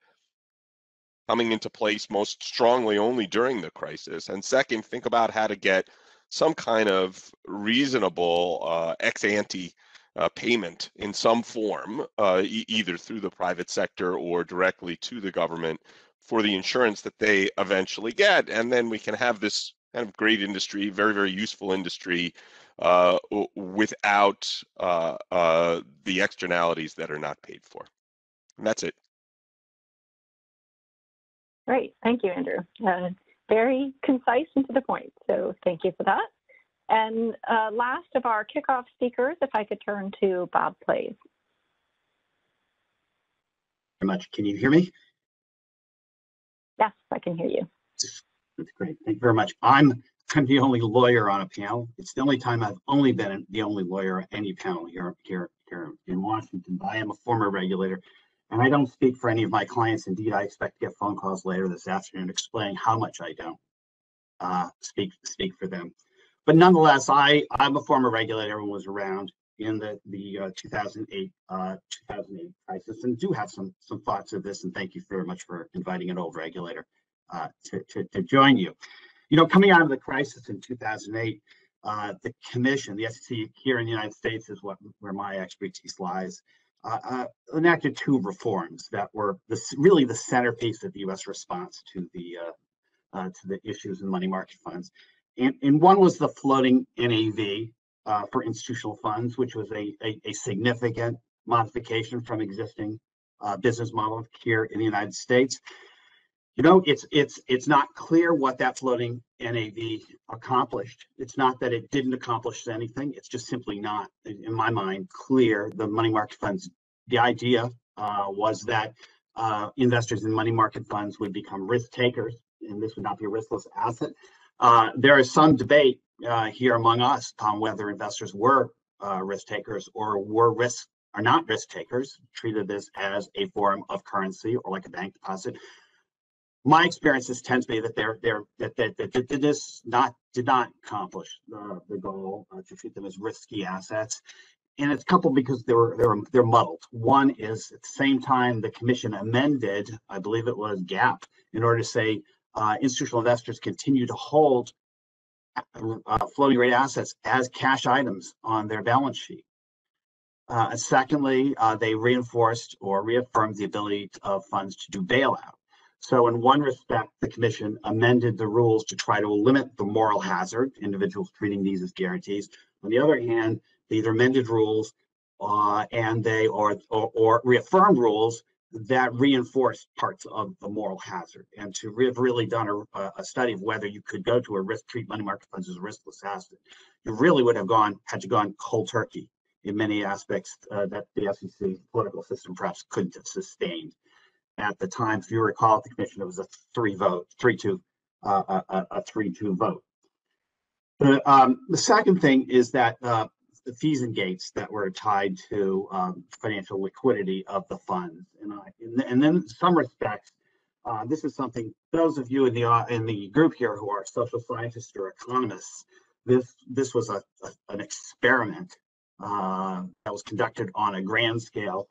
coming into place most strongly only during the crisis. And second, think about how to get some kind of reasonable uh, ex ante uh, payment in some form, uh, e either through the private sector or directly to the government for the insurance that they eventually get. And then we can have this kind of great industry, very, very useful industry uh, without uh, uh, the externalities that are not paid for. And that's it. Great, thank you, Andrew. Very concise and to the point, so thank you for that. And uh, last of our kickoff speakers, if I could turn to Bob, please. Very much. Can you hear me? Yes, I can hear you. That's great. Thank you very much. I'm I'm the only lawyer on a panel. It's the only time I've only been the only lawyer on any panel here here here in Washington. But I am a former regulator, and I don't speak for any of my clients. Indeed, I expect to get phone calls later this afternoon explaining how much I don't uh, speak speak for them. But nonetheless, I I'm a former regulator and was around in the the uh, 2008 uh, 2008 crisis and do have some some thoughts of this. And thank you very much for inviting an old regulator uh, to, to to join you. You know, coming out of the crisis in 2008, uh, the commission, the SEC here in the United States is what where my expertise lies, uh, uh, enacted two reforms that were really the centerpiece of the U.S. response to the uh, uh, to the issues in money market funds. And, and one was the floating NAV uh, for institutional funds, which was a, a, a significant modification from existing business model here in the United States. You know, it's it's it's not clear what that floating NAV accomplished. It's not that it didn't accomplish anything. It's just simply not, in my mind, clear. The money market funds. The idea uh, was that uh, investors in money market funds would become risk takers, and this would not be a riskless asset. Uh, there is some debate uh, here among us on whether investors were uh, risk takers or were risk are not risk takers, treated this as a form of currency or like a bank deposit my experiences tend to be that they're they're that that, that, that this not did not accomplish the, the goal uh, to treat them as risky assets. And it's coupled because they were they're they're muddled. One is at the same time the commission amended i believe it was GAAP, in order to say uh, institutional investors continue to hold uh, floating rate assets as cash items on their balance sheet. Uh, secondly, uh, they reinforced or reaffirmed the ability of funds to do bailout. So in one respect, the commission amended the rules to try to limit the moral hazard, individuals treating these as guarantees. On the other hand, either amended rules uh, and they are or, or reaffirmed rules that reinforce parts of the moral hazard. And to have really done a, a, study of whether you could go to a risk treat money market funds as a riskless asset. You really would have gone had you gone cold turkey in many aspects uh, that the SEC political system perhaps couldn't have sustained at the time. If you recall, at the commission, it was a three vote, three two, uh, a, a three two vote. The, um, the second thing is that uh, the fees and gates that were tied to um, financial liquidity of the funds, and, I, and then in some respects, uh, this is something those of you in the uh, in the group here who are social scientists or economists, this this was a, a an experiment uh, that was conducted on a grand scale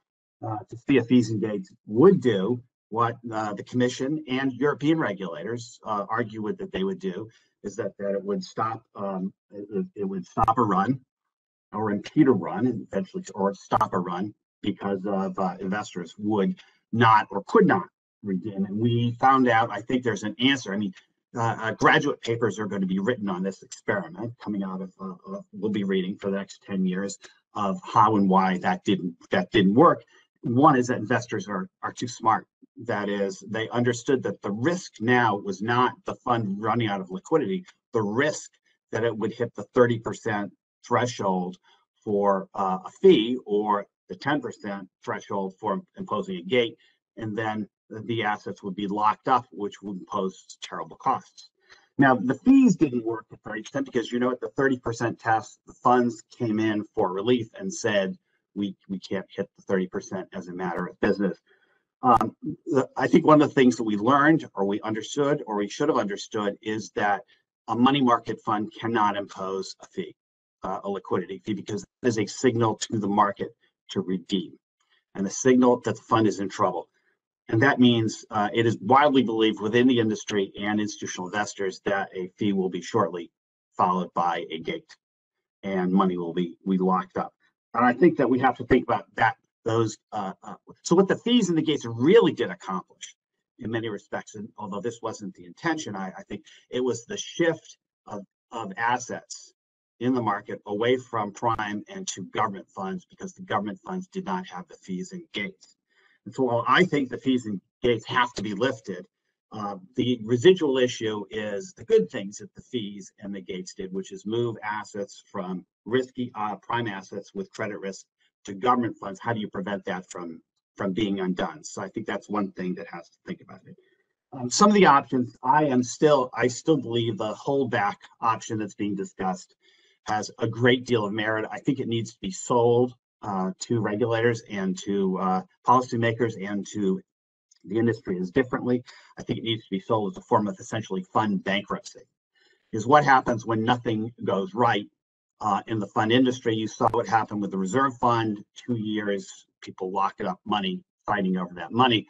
uh, to see if and gates would do what uh, the commission and European regulators uh, argue with that they would do is that, that it would stop um, it, it, would stop a run or impede a run and eventually or stop a run because of uh, investors would not or could not redeem and we found out I think there's an answer I mean uh, uh, graduate papers are going to be written on this experiment coming out of, uh, we'll be reading for the next 10 years of how and why that didn't that didn't work. One is that investors are are too smart. That is, they understood that the risk now was not the fund running out of liquidity, the risk that it would hit the 30% threshold for uh, a fee or the 10% threshold for imposing a gate, and then the assets would be locked up, which would impose terrible costs. Now, the fees didn't work at 30% because you know at the 30% test, the funds came in for relief and said, we, we can't hit the 30% as a matter of business. Um, I think one of the things that we learned or we understood or we should have understood is that a money market fund cannot impose a fee, uh, a liquidity fee, because it is a signal to the market to redeem and a signal that the fund is in trouble. And that means uh, it is widely believed within the industry and institutional investors that a fee will be shortly followed by a gate and money will be, be locked up. And I think that we have to think about that, those, uh, uh, so what the fees and the gates really did accomplish in many respects, and although this wasn't the intention, I, I think it was the shift of, of assets in the market away from prime and to government funds because the government funds did not have the fees and gates. And so while I think the fees and gates have to be lifted, uh, the residual issue is the good things that the fees and the gates did, which is move assets from risky uh, prime assets with credit risk to government funds. How do you prevent that from from being undone? So I think that's one thing that has to think about it. Um, some of the options, I am still, I still believe the holdback option that's being discussed has a great deal of merit. I think it needs to be sold uh, to regulators and to uh, policymakers and to the industry is differently. I think it needs to be sold as a form of essentially fund bankruptcy. Is what happens when nothing goes right uh, in the fund industry. You saw what happened with the reserve fund, two years, people locking up money, fighting over that money.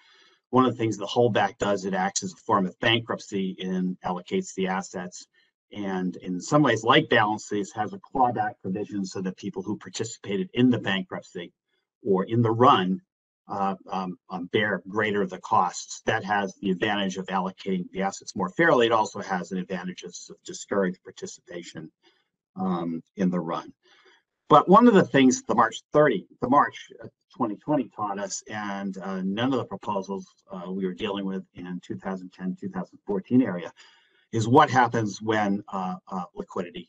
One of the things the holdback does, it acts as a form of bankruptcy and allocates the assets and in some ways, like balances, has a clawback provision so that people who participated in the bankruptcy or in the run uh, um, um, bear greater the costs. That has the advantage of allocating the assets more fairly. It also has an advantage of discouraged participation um, in the run. But one of the things the March 30, the March 2020 taught us, and uh, none of the proposals uh, we were dealing with in 2010, 2014 area, is what happens when uh, uh, liquidity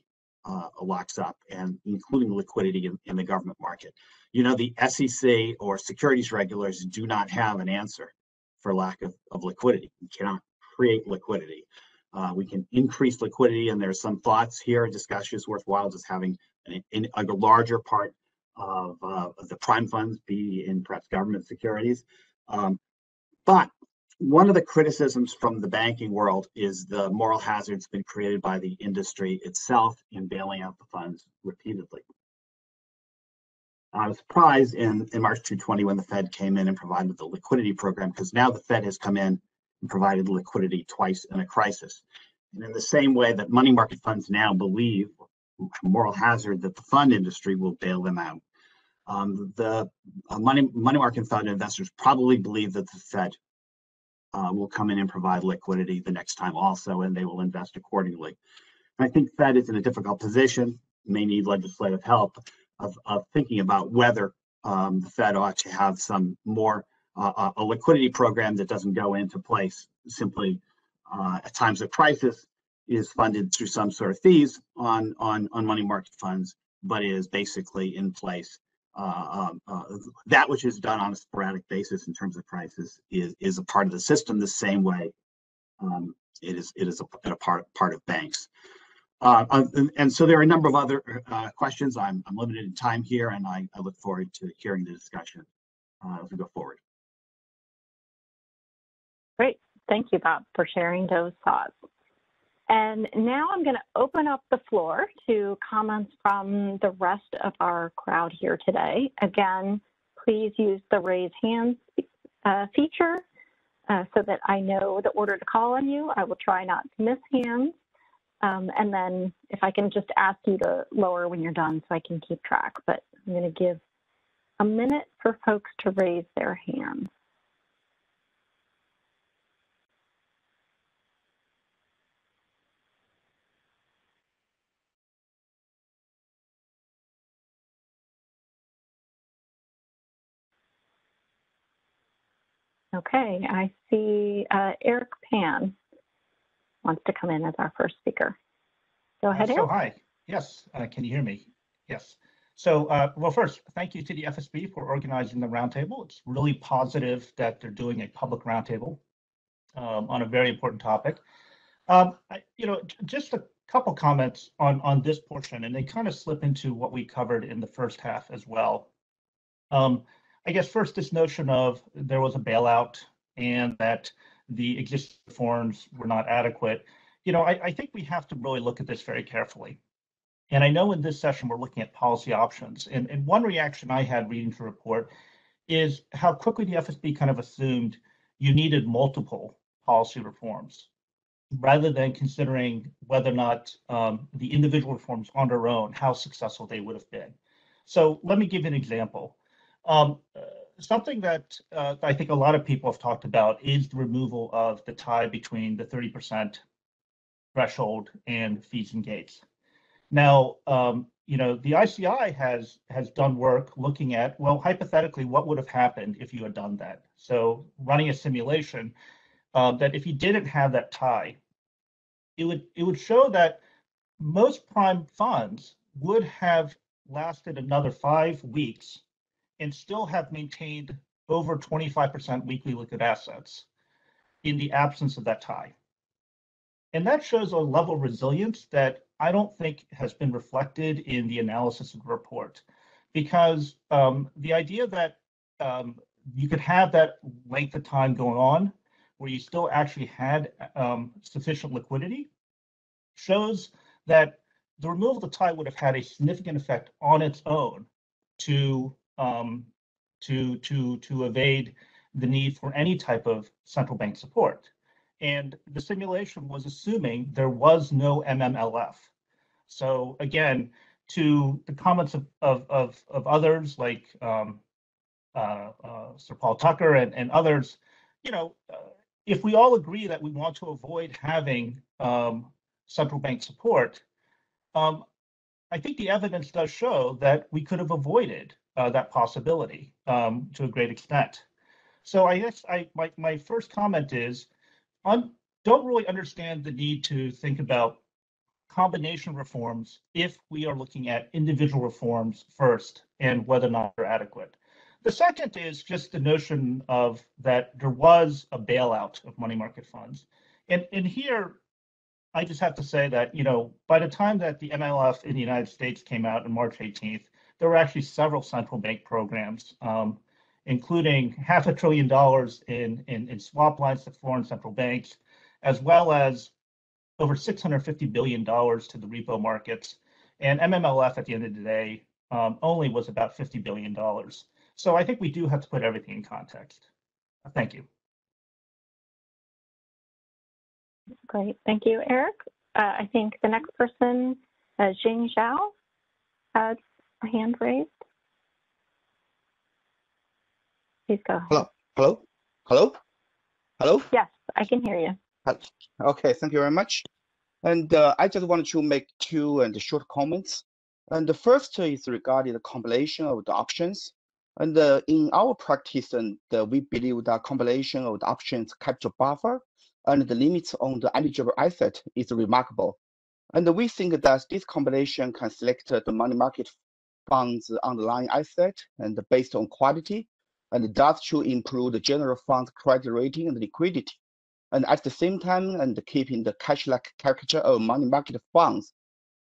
uh, locks up and including liquidity in, in, the government market. You know, the SEC or securities regulators do not have an answer for lack of, of liquidity. We cannot create liquidity. Uh, we can increase liquidity, and there's some thoughts here, discussions worthwhile just having an, a larger part of, uh, the prime funds be in perhaps government securities. Um, but one of the criticisms from the banking world is the moral hazards been created by the industry itself in bailing out the funds repeatedly. I was surprised in, in March 2020 when the Fed came in and provided the liquidity program because now the Fed has come in and provided liquidity twice in a crisis. And in the same way that money market funds now believe moral hazard that the fund industry will bail them out. Um, the uh, money money market fund investors probably believe that the Fed uh, will come in and provide liquidity the next time also, and they will invest accordingly. And I think Fed is in a difficult position, may need legislative help of, of thinking about whether um, the Fed ought to have some more uh, uh, a liquidity program that doesn't go into place simply uh, at times of crisis is funded through some sort of fees on on on money market funds, but is basically in place uh, um, uh, that which is done on a sporadic basis in terms of prices is, is a part of the system the same way um, it is it is a, a, part part of banks. Uh, uh, and, and, so there are a number of other questions. I'm, I'm limited in time here, and I, I look forward to hearing the discussion as we go forward. Great. Thank you, Bob, for sharing those thoughts. And now I'm going to open up the floor to comments from the rest of our crowd here today. Again, please use the raise hands uh, feature uh, so that I know the order to call on you. I will try not to miss hands. Um, and then if I can just ask you to lower when you're done so I can keep track, but I'm going to give a minute for folks to raise their hands. Okay, I see uh, Eric Pan wants to come in as our first speaker. Go ahead, Uh, So Eric. hi, yes, uh, can you hear me? Yes. So, uh, well, first, thank you to the FSB for organizing the roundtable. It's really positive that they're doing a public roundtable um, on a very important topic. Um, I, you know, just a couple comments on on this portion, and they kind of slip into what we covered in the first half as well. Um, I guess first, this notion of there was a bailout and that the existing reforms were not adequate. You know, I, I think we have to really look at this very carefully. And I know in this session, we're looking at policy options. And, and one reaction I had reading the report is how quickly the FSB kind of assumed you needed multiple policy reforms rather than considering whether or not um, the individual reforms on their own, how successful they would have been. So let me give you an example. Um, something that uh, I think a lot of people have talked about is the removal of the tie between the 30% threshold and fees and gates. Now, um, you know, the ICI has has done work looking at, well, hypothetically, what would have happened if you had done that? So running a simulation uh, that if you didn't have that tie, it would it would show that most prime funds would have lasted another five weeks and still have maintained over 25% weekly liquid assets in the absence of that tie. And that shows a level of resilience that I don't think has been reflected in the analysis of the report. Because um, the idea that um, you could have that length of time going on where you still actually had um, sufficient liquidity shows that the removal of the tie would have had a significant effect on its own to um, to to to evade the need for any type of central bank support. And the simulation was assuming there was no MMLF. So again, to the comments of of of, of others like um, uh, uh, Sir Paul Tucker and, and others, you know, uh, if we all agree that we want to avoid having um, central bank support, um, I think the evidence does show that we could have avoided uh, that possibility um, to a great extent. So I guess I my, my first comment is, I don't really understand the need to think about combination reforms if we are looking at individual reforms first and whether or not they're adequate. The second is just the notion of that there was a bailout of money market funds. And, and here, I just have to say that, you know, by the time that the MLF in the United States came out on March 18th, there were actually several central bank programs, um, including half a trillion dollars in, in, in swap lines to foreign central banks, as well as over $650 billion to the repo markets. And MMLF at the end of the day um, only was about $50 billion. So I think we do have to put everything in context. Thank you. Great, thank you, Eric. Uh, I think the next person, uh, Jing Zhao, has a hand raised. Please go. Hello, hello, hello, hello. Yes, I can hear you. Okay, thank you very much. And uh, I just wanted to make two and short comments. And the first is regarding the compilation of the options. And uh, in our practice, and uh, we believe that compilation of the options capital buffer and the limits on the eligible asset is remarkable. And we think that this combination can select the money market funds underlying asset and based on quality, and that should improve the general fund credit rating and liquidity. And at the same time, and keeping the cash-like character of money market funds,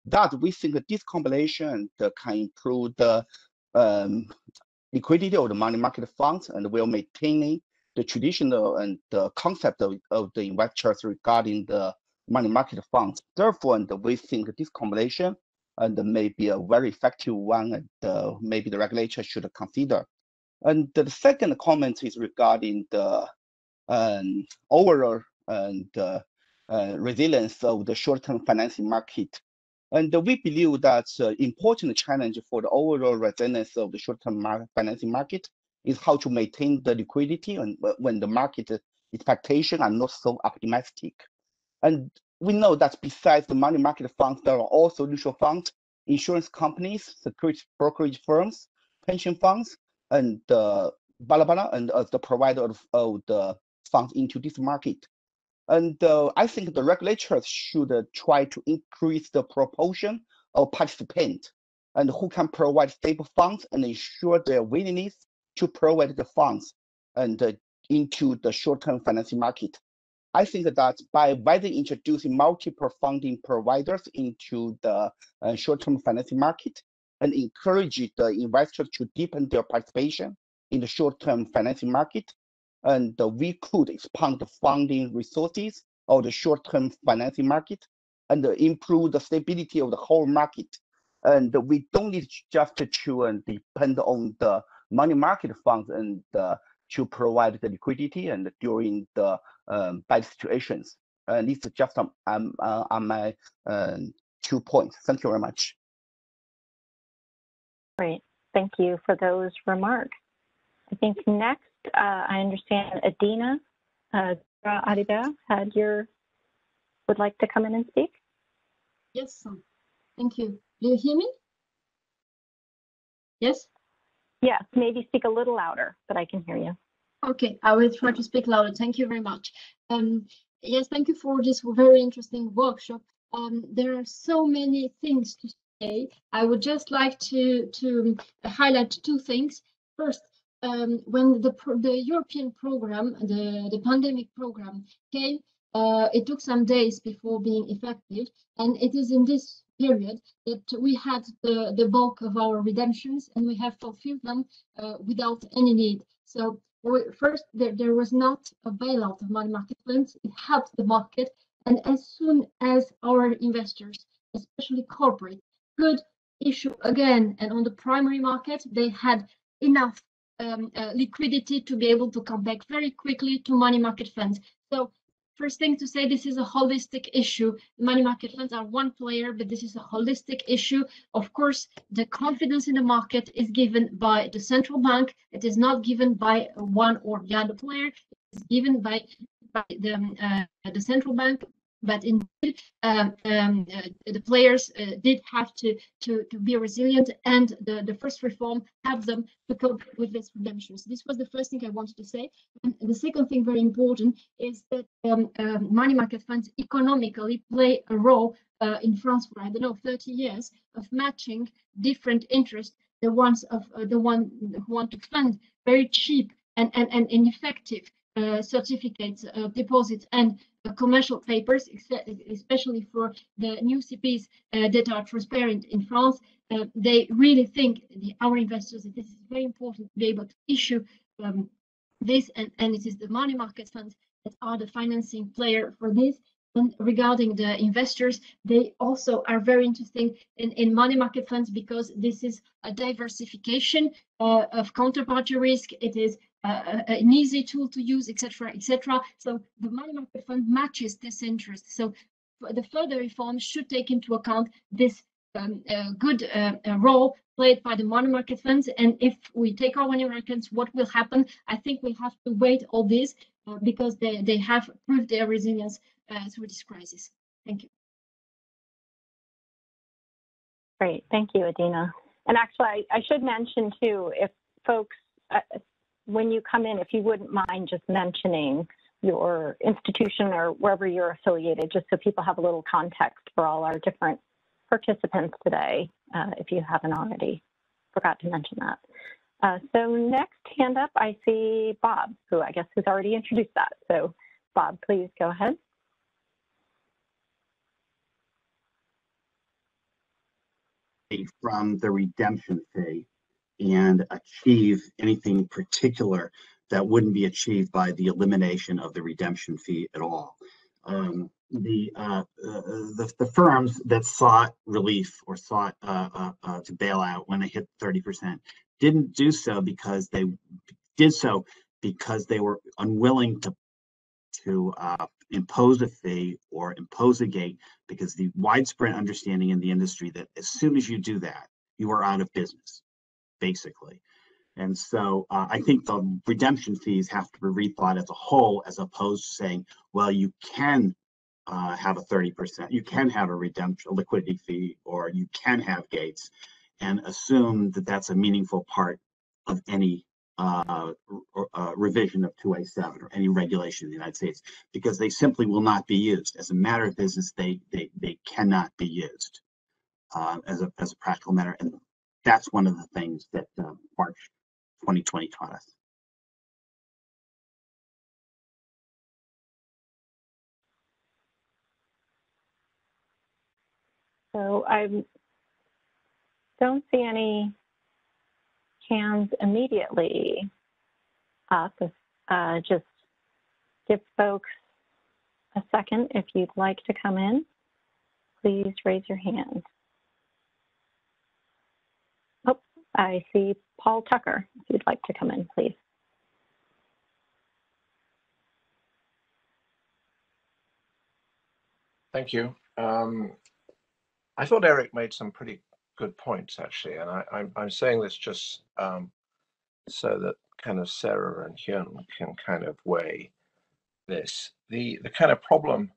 that we think this combination can improve the um, liquidity of the money market funds and will maintaining the traditional and the concept of, of the investors regarding the money market funds. Therefore, and we think this combination and may be a very effective one and uh, maybe the regulator should consider. And the second comment is regarding the um, overall and uh, uh, resilience of the short-term financing market. And we believe that important challenge for the overall resilience of the short-term mar financing market is how to maintain the liquidity and when the market expectation are not so optimistic. And we know that besides the money market funds, there are also mutual funds, insurance companies, security brokerage firms, pension funds, and uh, Balabala and as the provider of, of the funds into this market. And uh, I think the regulators should uh, try to increase the proportion of participants and who can provide stable funds and ensure their willingness to provide the funds and uh, into the short-term financing market. I think that by widely introducing multiple funding providers into the uh, short-term financing market and encourage the investors to deepen their participation in the short-term financing market, and uh, we could expand the funding resources of the short-term financing market and uh, improve the stability of the whole market. And we don't need just to uh, depend on the money market funds and uh, to provide the liquidity and during the um, bad situations. And this is just um, um, uh, on my uh, two points. Thank you very much. Great. Thank you for those remarks. I think next, uh, I understand Adina uh, Ariba had your would like to come in and speak. Yes, thank you. Do you hear me? Yes? Yes, maybe speak a little louder, but I can hear you. Okay, I will try to speak louder. Thank you very much. Um, yes, thank you for this very interesting workshop. Um, there are so many things to say. I would just like to to highlight two things. First, um, when the the European program, the the pandemic program came, uh, it took some days before being effective, and it is in this period that we had the, the bulk of our redemptions and we have fulfilled them uh, without any need. So first, there, there was not a bailout of money market funds. It helped the market. And as soon as our investors, especially corporate, could issue again and on the primary market, they had enough um, uh, liquidity to be able to come back very quickly to money market funds. So First thing to say, this is a holistic issue. Money market funds are one player, but this is a holistic issue. Of course, the confidence in the market is given by the central bank. It is not given by one or the other player. It is given by, by the, uh, the central bank but indeed um, um, uh, the players uh, did have to, to, to be resilient and the, the first reform helped them to cope with this redemptions. This was the first thing I wanted to say. And the second thing very important is that um, um money market funds economically play a role uh, in France for, I don't know, 30 years of matching different interests, the ones of uh, the one who want to fund very cheap and, and, and ineffective uh, certificates, uh, deposits, and uh, commercial papers, especially for the new CPs uh, that are transparent in France. Uh, they really think, the, our investors, that this is very important to be able to issue um, this, and, and it is the money market funds that are the financing player for this. And regarding the investors, they also are very interesting in, in money market funds because this is a diversification uh, of counterparty risk. It is uh, an easy tool to use, etc., etc. So the money market fund matches this interest. So the further reforms should take into account this um, uh, good uh, uh, role played by the money market funds. And if we take our money markets, what will happen? I think we have to wait all this uh, because they, they have proved their resilience uh, through this crisis. Thank you. Great, thank you, Adina. And actually, I, I should mention too, if folks uh, when you come in, if you wouldn't mind just mentioning your institution or wherever you're affiliated, just so people have a little context for all our different participants today, uh, if you haven't already forgot to mention that. Uh, so next hand up, I see Bob, who I guess has already introduced that. So Bob, please go ahead. From the redemption fee and achieve anything particular that wouldn't be achieved by the elimination of the redemption fee at all. Um, the, uh, uh, the, the firms that sought relief or sought uh, uh, uh to bail out when they hit 30% didn't do so because they did so because they were unwilling to to impose a fee or impose a gate because the widespread understanding in the industry that as soon as you do that, you are out of business basically. And so uh, I think the redemption fees have to be rethought as a whole, as opposed to saying, well, you can uh, have a 30%, you can have a redemption, liquidity fee, or you can have gates, and assume that that's a meaningful part of any uh, uh, revision of 2A7 or any regulation in the United States because they simply will not be used. As a matter of business, they they, they cannot be used uh, as, a, as a practical matter. And that's one of the things that uh, March 2020 taught us. So I don't see any hands immediately up. Uh, just give folks a second if you'd like to come in. Please raise your hand. Oh, I see Paul Tucker. If you'd like to come in, please. Thank you. Um, I thought Eric made some pretty good points actually, and I, am saying this just um, so that kind of Sarah and Hyun can kind of weigh this. The the kind of problem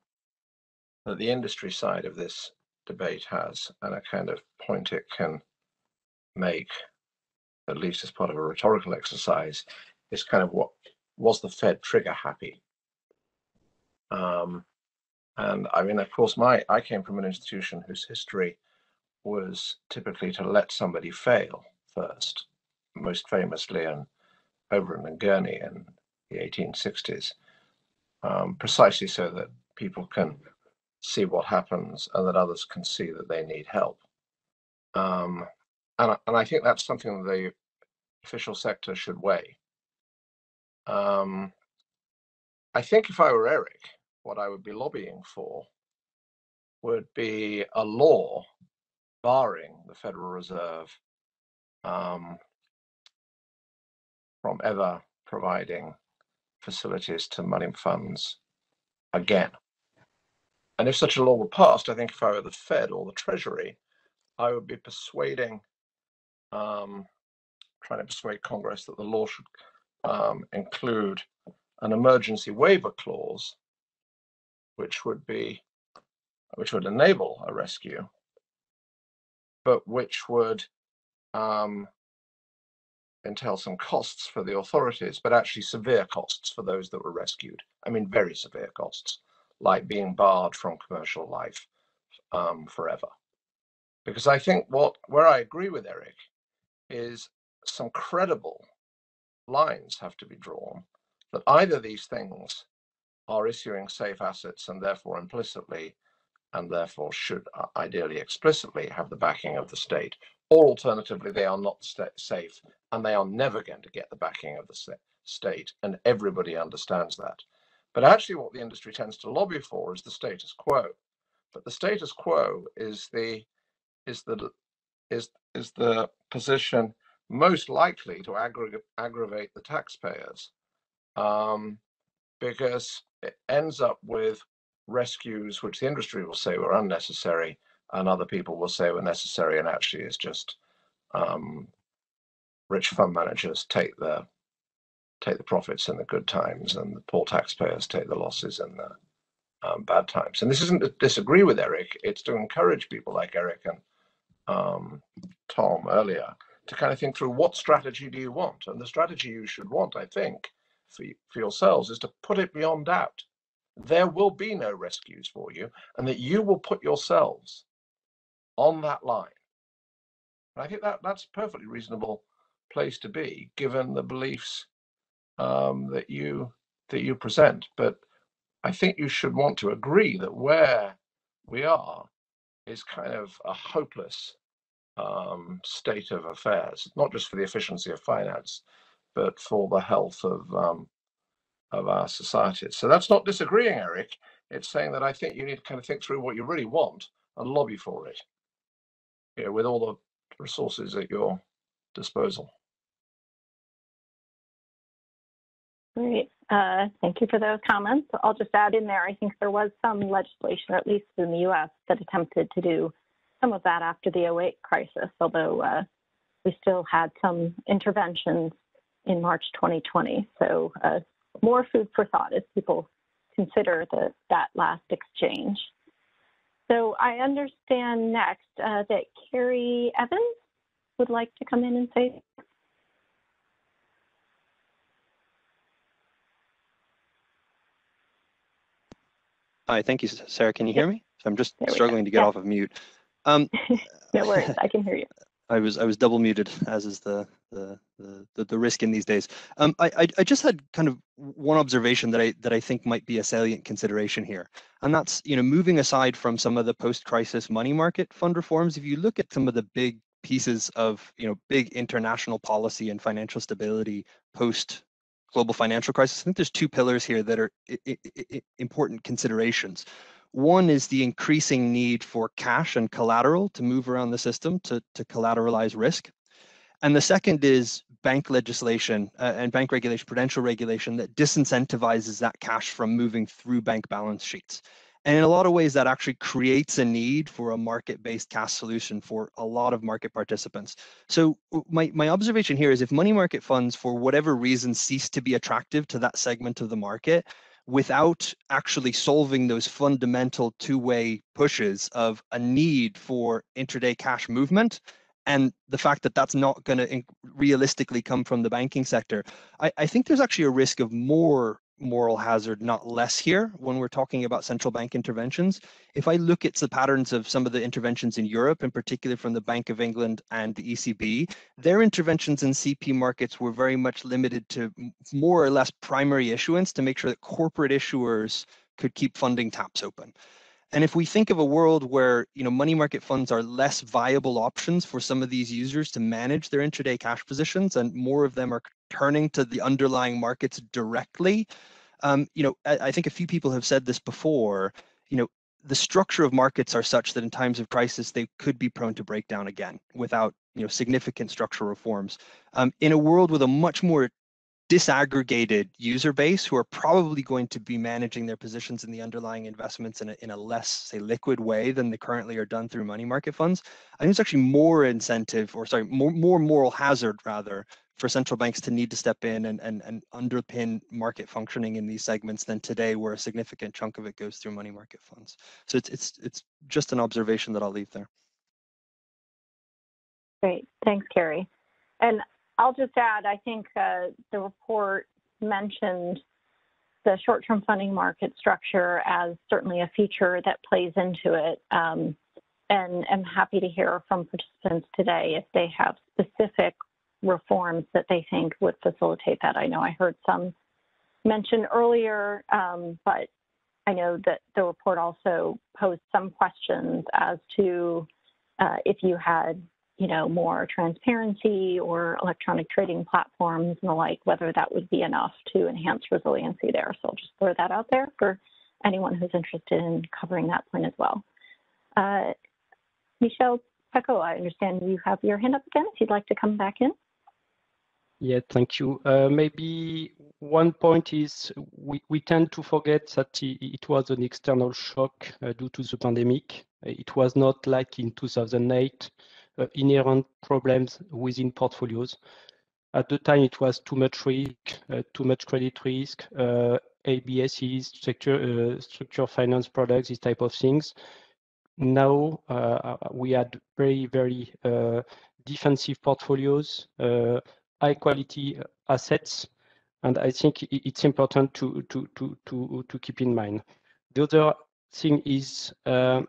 that the industry side of this debate has, and a kind of point it can make, at least as part of a rhetorical exercise, is kind of what was the Fed trigger happy? Um, and I mean, of course, my I came from an institution whose history was typically to let somebody fail first, most famously in Overend and Gurney in the 1860s, um, precisely so that people can see what happens and that others can see that they need help. Um, and, and I think that's something the official sector should weigh. Um, I think if I were Eric, what I would be lobbying for would be a law barring the Federal Reserve um, from ever providing facilities to money funds again. And if such a law were passed, I think if I were the Fed or the Treasury, I would be persuading, um, trying to persuade Congress that the law should um, include an emergency waiver clause, which would be, which would enable a rescue but which would um, entail some costs for the authorities, but actually severe costs for those that were rescued. I mean, very severe costs, like being barred from commercial life um, forever. Because I think what where I agree with Eric is some credible lines have to be drawn that either these things are issuing safe assets and therefore implicitly and therefore should uh, ideally explicitly have the backing of the state, or alternatively, they are not safe and they are never going to get the backing of the state, and everybody understands that. But actually, what the industry tends to lobby for is the status quo. But the status quo is the is the is is the position most likely to aggregate, aggravate the taxpayers, um, because it ends up with rescues, which the industry will say were unnecessary, and other people will say were necessary, and actually is just um, rich fund managers take the take the profits in the good times, and the poor taxpayers take the losses in the um, bad times. And this isn't to disagree with Eric; it's to encourage people like Eric and um, Tom earlier to kind of think through what strategy do you want, and the strategy you should want, I think, for for yourselves is to put it beyond doubt there will be no rescues for you and that you will put yourselves on that line. And I think that that's a perfectly reasonable place to be given the beliefs um, that you that you present. But I think you should want to agree that where we are is kind of a hopeless um, state of affairs, not just for the efficiency of finance, but for the health of um, of our societies. So that's not disagreeing, Eric. It's saying that I think you need to kind of think through what you really want and lobby for it, you know, with all the resources at your disposal. Great. Uh, thank you for those comments. I'll just add in there, I think there was some legislation, at least in the US, that attempted to do some of that after the 08 crisis, although uh, we still had some interventions in March 2020. So uh, more food for thought as people consider the, that last exchange. So I understand next uh, that Carrie Evans would like to come in and say. Hi, thank you, Sarah. Can you hear me? I'm just struggling go. to get Yeah. off of mute. Um, No worries, I can hear you. I was I was double muted, as is the the the, the, risk in these days. Um, I, I I just had kind of one observation that I that I think might be a salient consideration here, and that's you know moving aside from some of the post-crisis money market fund reforms. If you look at some of the big pieces of you know big international policy and financial stability post global financial crisis, I think there's two pillars here that are important considerations. One is the increasing need for cash and collateral to move around the system to, to collateralize risk. And the second is bank legislation uh, and bank regulation, prudential regulation that disincentivizes that cash from moving through bank balance sheets. And in a lot of ways, that actually creates a need for a market-based cash solution for a lot of market participants. So my, my observation here is if money market funds, for whatever reason, cease to be attractive to that segment of the market, without actually solving those fundamental two-way pushes of a need for intraday cash movement and the fact that that's not going to realistically come from the banking sector, I, I think there's actually a risk of more moral hazard, not less here when we're talking about central bank interventions. If I look at the patterns of some of the interventions in Europe, in particular from the Bank of England and the ECB, their interventions in CP markets were very much limited to more or less primary issuance to make sure that corporate issuers could keep funding taps open. And if we think of a world where you know money market funds are less viable options for some of these users to manage their intraday cash positions, and more of them are turning to the underlying markets directly, um, you know, I, I think a few people have said this before. You know, the structure of markets are such that in times of crisis they could be prone to breakdown again without you know significant structural reforms. Um, in a world with a much more disaggregated user base who are probably going to be managing their positions in the underlying investments in a, in a less say liquid way than they currently are done through money market funds. I think it's actually more incentive or sorry more, more moral hazard rather for central banks to need to step in and, and, and underpin market functioning in these segments than today where a significant chunk of it goes through money market funds. So it's it's it's just an observation that i'll leave there. Great, thanks, Carrie. And I'll just add, I think uh, the report mentioned the short-term funding market structure as certainly a feature that plays into it. Um, and I'm happy to hear from participants today if they have specific reforms that they think would facilitate that. I know I heard some mentioned earlier, um, but I know that the report also posed some questions as to uh, if you had, you know, more transparency or electronic trading platforms and the like, whether that would be enough to enhance resiliency there. So I'll just throw that out there for anyone who's interested in covering that point as well. Uh, Michelle Pecco, I understand you have your hand up again. If you'd like to come back in. Yeah, thank you. Uh, maybe one point is we, we tend to forget that i- it was an external shock uh, due to the pandemic. It was not like in 2008, uh, inherent problems within portfolios. At the time, it was too much risk, uh, too much credit risk, uh, ABSs, structure, uh, structure finance products, these type of things. Now uh, we had very, very uh, defensive portfolios, uh, high quality assets, and I think it's important to to to to to keep in mind. The other thing is uh,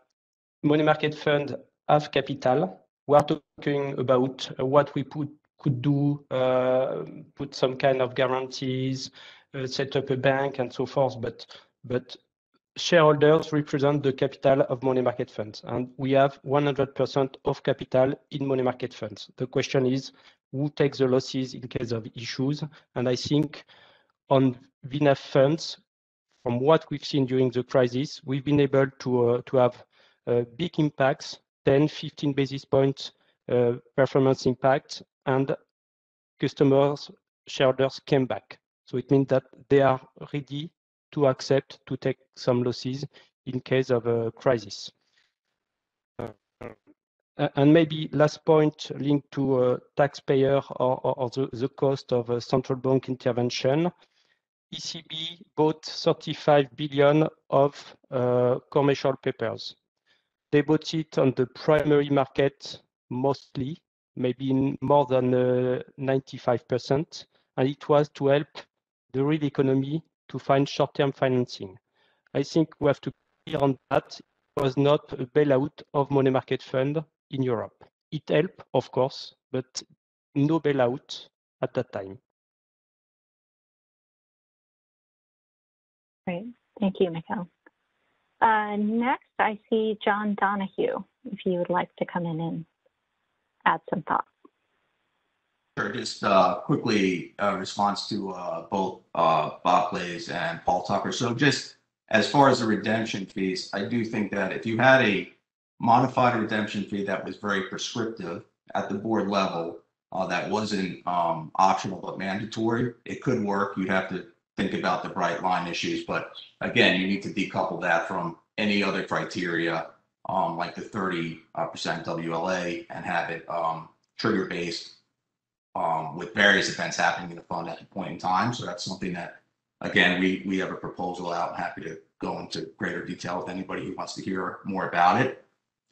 money market fund have capital. We are talking about what we put could do, uh, put some kind of guarantees, uh, set up a bank, and so forth. But but shareholders represent the capital of money market funds, and we have 100% of capital in money market funds. The question is, who takes the losses in case of issues? And I think on VNAV funds, from what we've seen during the crisis, we've been able to uh, to have uh, big impacts, 10, 15 basis points uh, performance impact, and customers, shareholders came back. So it means that they are ready to accept to take some losses in case of a crisis. Uh, And maybe last point linked to uh, taxpayer or, the, cost of a central bank intervention. ECB bought 35 billion of commercial papers. They bought it on the primary market mostly, maybe in more than uh, 95%, and it was to help the real economy to find short-term financing. I think we have to clear on that. It was not a bailout of money market fund in Europe. It helped, of course, but no bailout at that time. Great. Thank you, Mikhail. Uh, next, I see John Donohue, if you would like to come in and add some thoughts. Sure. Just uh, quickly uh, response to uh, both uh, Bob Glaze and Paul Tucker. So just as far as the redemption fees, I do think that if you had a modified redemption fee that was very prescriptive at the board level, uh, that wasn't um, optional but mandatory, it could work. You'd have to think about the bright line issues. But again, you need to decouple that from any other criteria, um, like the 30% uh, WLA, and have it um, trigger based um, with various events happening in the fund at the point in time. So that's something that, again, we we have a proposal out. I'm happy to go into greater detail with anybody who wants to hear more about it.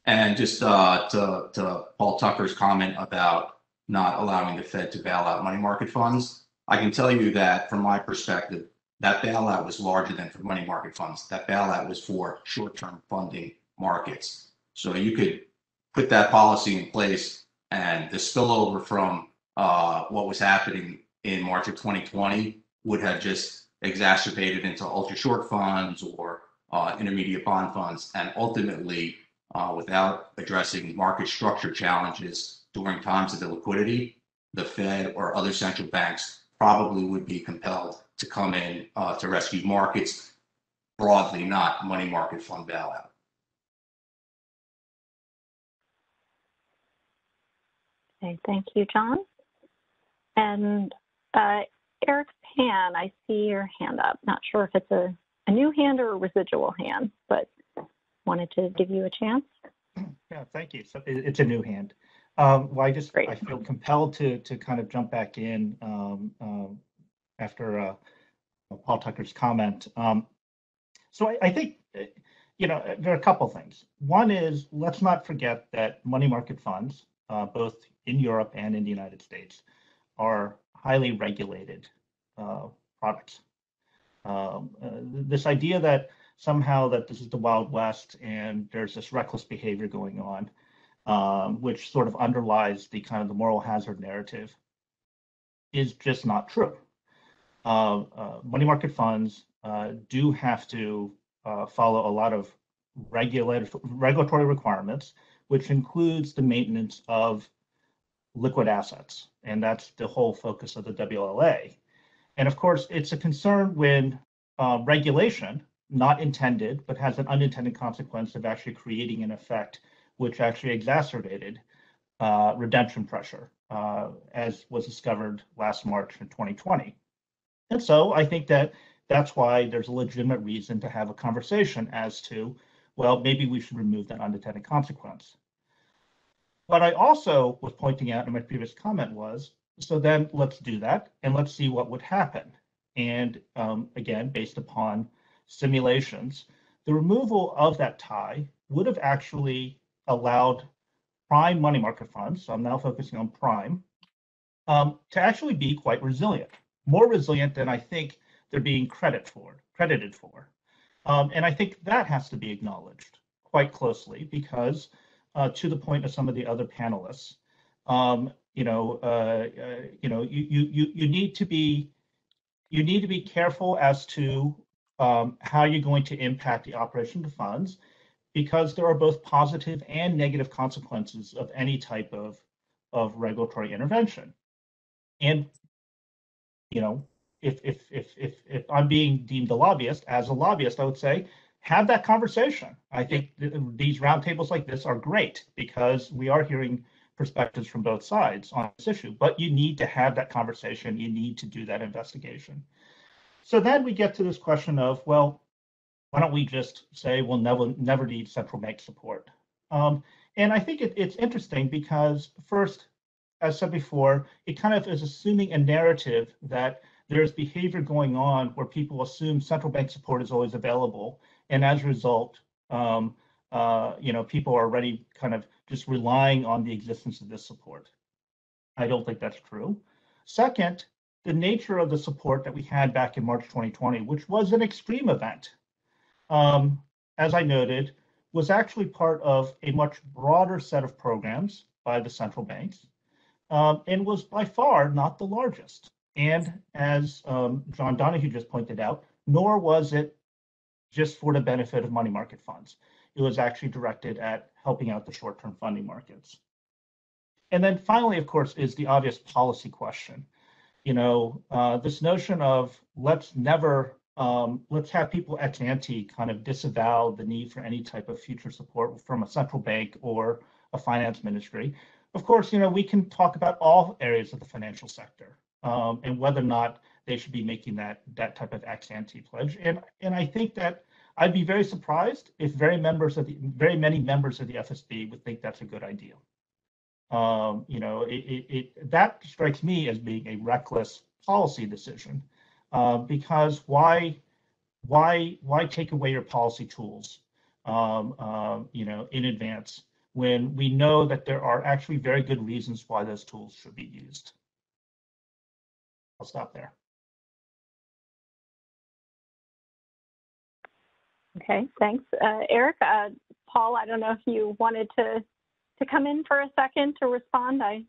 And just uh, to, to Paul Tucker's comment about not allowing the Fed to bail out money market funds, I can tell you that from my perspective, that bailout was larger than for money market funds. That bailout was for short-term funding markets. So you could put that policy in place and the spillover from uh, what was happening in March of 2020 would have just exacerbated into ultra short funds or uh, intermediate bond funds. And ultimately, uh, without addressing market structure challenges during times of illiquidity, the Fed or other central banks probably would be compelled to come in uh, to rescue markets broadly, not money market fund bailout. Okay, thank you, John. And uh, Eric Pan, I see your hand up. Not sure if it's a, a new hand or a residual hand, but wanted to give you a chance. Yeah, thank you. So it's a new hand. Um, well, I just Great. I feel compelled to to kind of jump back in um, um, after uh, Paul Tucker's comment. Um, so I, I, think you know there are a couple things. One is let's not forget that money market funds, uh, both in Europe and in the United States, are highly regulated uh, products. Um, uh, this idea that somehow that this is the Wild West and there's this reckless behavior going on, um, which sort of underlies the kind of the moral hazard narrative, is just not true. Uh, uh money market funds uh, do have to uh, follow a lot of regulatory requirements, which includes the maintenance of liquid assets. And that's the whole focus of the WLA. And of course, it's a concern when uh, regulation, not intended, but has an unintended consequence of actually creating an effect which actually exacerbated uh, redemption pressure, uh, as was discovered last March in 2020. And so I think that that's why there's a legitimate reason to have a conversation as to, well, maybe we should remove that unintended consequence. What I also was pointing out in my previous comment was, so then let's do that and let's see what would happen. And um, again, based upon simulations, the removal of that tie would have actually allowed prime money market funds, so I'm now focusing on prime, um, to actually be quite resilient, more resilient than I think they're being credit for, credited for. Um, and I think that has to be acknowledged quite closely because uh, to the point of some of the other panelists. Um, you know, uh, uh, you know, you you you need to be you need to be careful as to um, how you're going to impact the operation of funds, because there are both positive and negative consequences of any type of of regulatory intervention. And you know, if if if if if I'm being deemed a lobbyist, as a lobbyist, I would say have that conversation. I think th- these roundtables like this are great because we are hearing perspectives from both sides on this issue, but you need to have that conversation. You need to do that investigation. So then we get to this question of, well, why don't we just say we'll never never need central bank support? Um, and I think it, it's interesting because first, as said before, it kind of is assuming a narrative that there's behavior going on where people assume central bank support is always available and as a result, um, uh, you know, people are already kind of just relying on the existence of this support. I don't think that's true. Second, the nature of the support that we had back in March 2020, which was an extreme event. Um, as I noted, was actually part of a much broader set of programs by the central banks um, and was by far not the largest. And as um, John Donohue just pointed out, nor was it just for the benefit of money market funds. It was actually directed at helping out the short-term funding markets. And then finally, of course, is the obvious policy question. You know, uh, this notion of let's never, um, let's have people ex ante kind of disavow the need for any type of future support from a central bank or a finance ministry. Of course, you know, we can talk about all areas of the financial sector um, and whether or not they should be making that that type of ex ante pledge. And and I think that I'd be very surprised if very members of the very many members of the FSB would think that's a good idea. Um, you know, it, it, it, that strikes me as being a reckless policy decision uh, because why why why take away your policy tools um, uh, you know in advance when we know that there are actually very good reasons why those tools should be used. I'll stop there. Okay, thanks, uh, Eric. Uh, Paul, I don't know if you wanted to to come in for a second to respond. I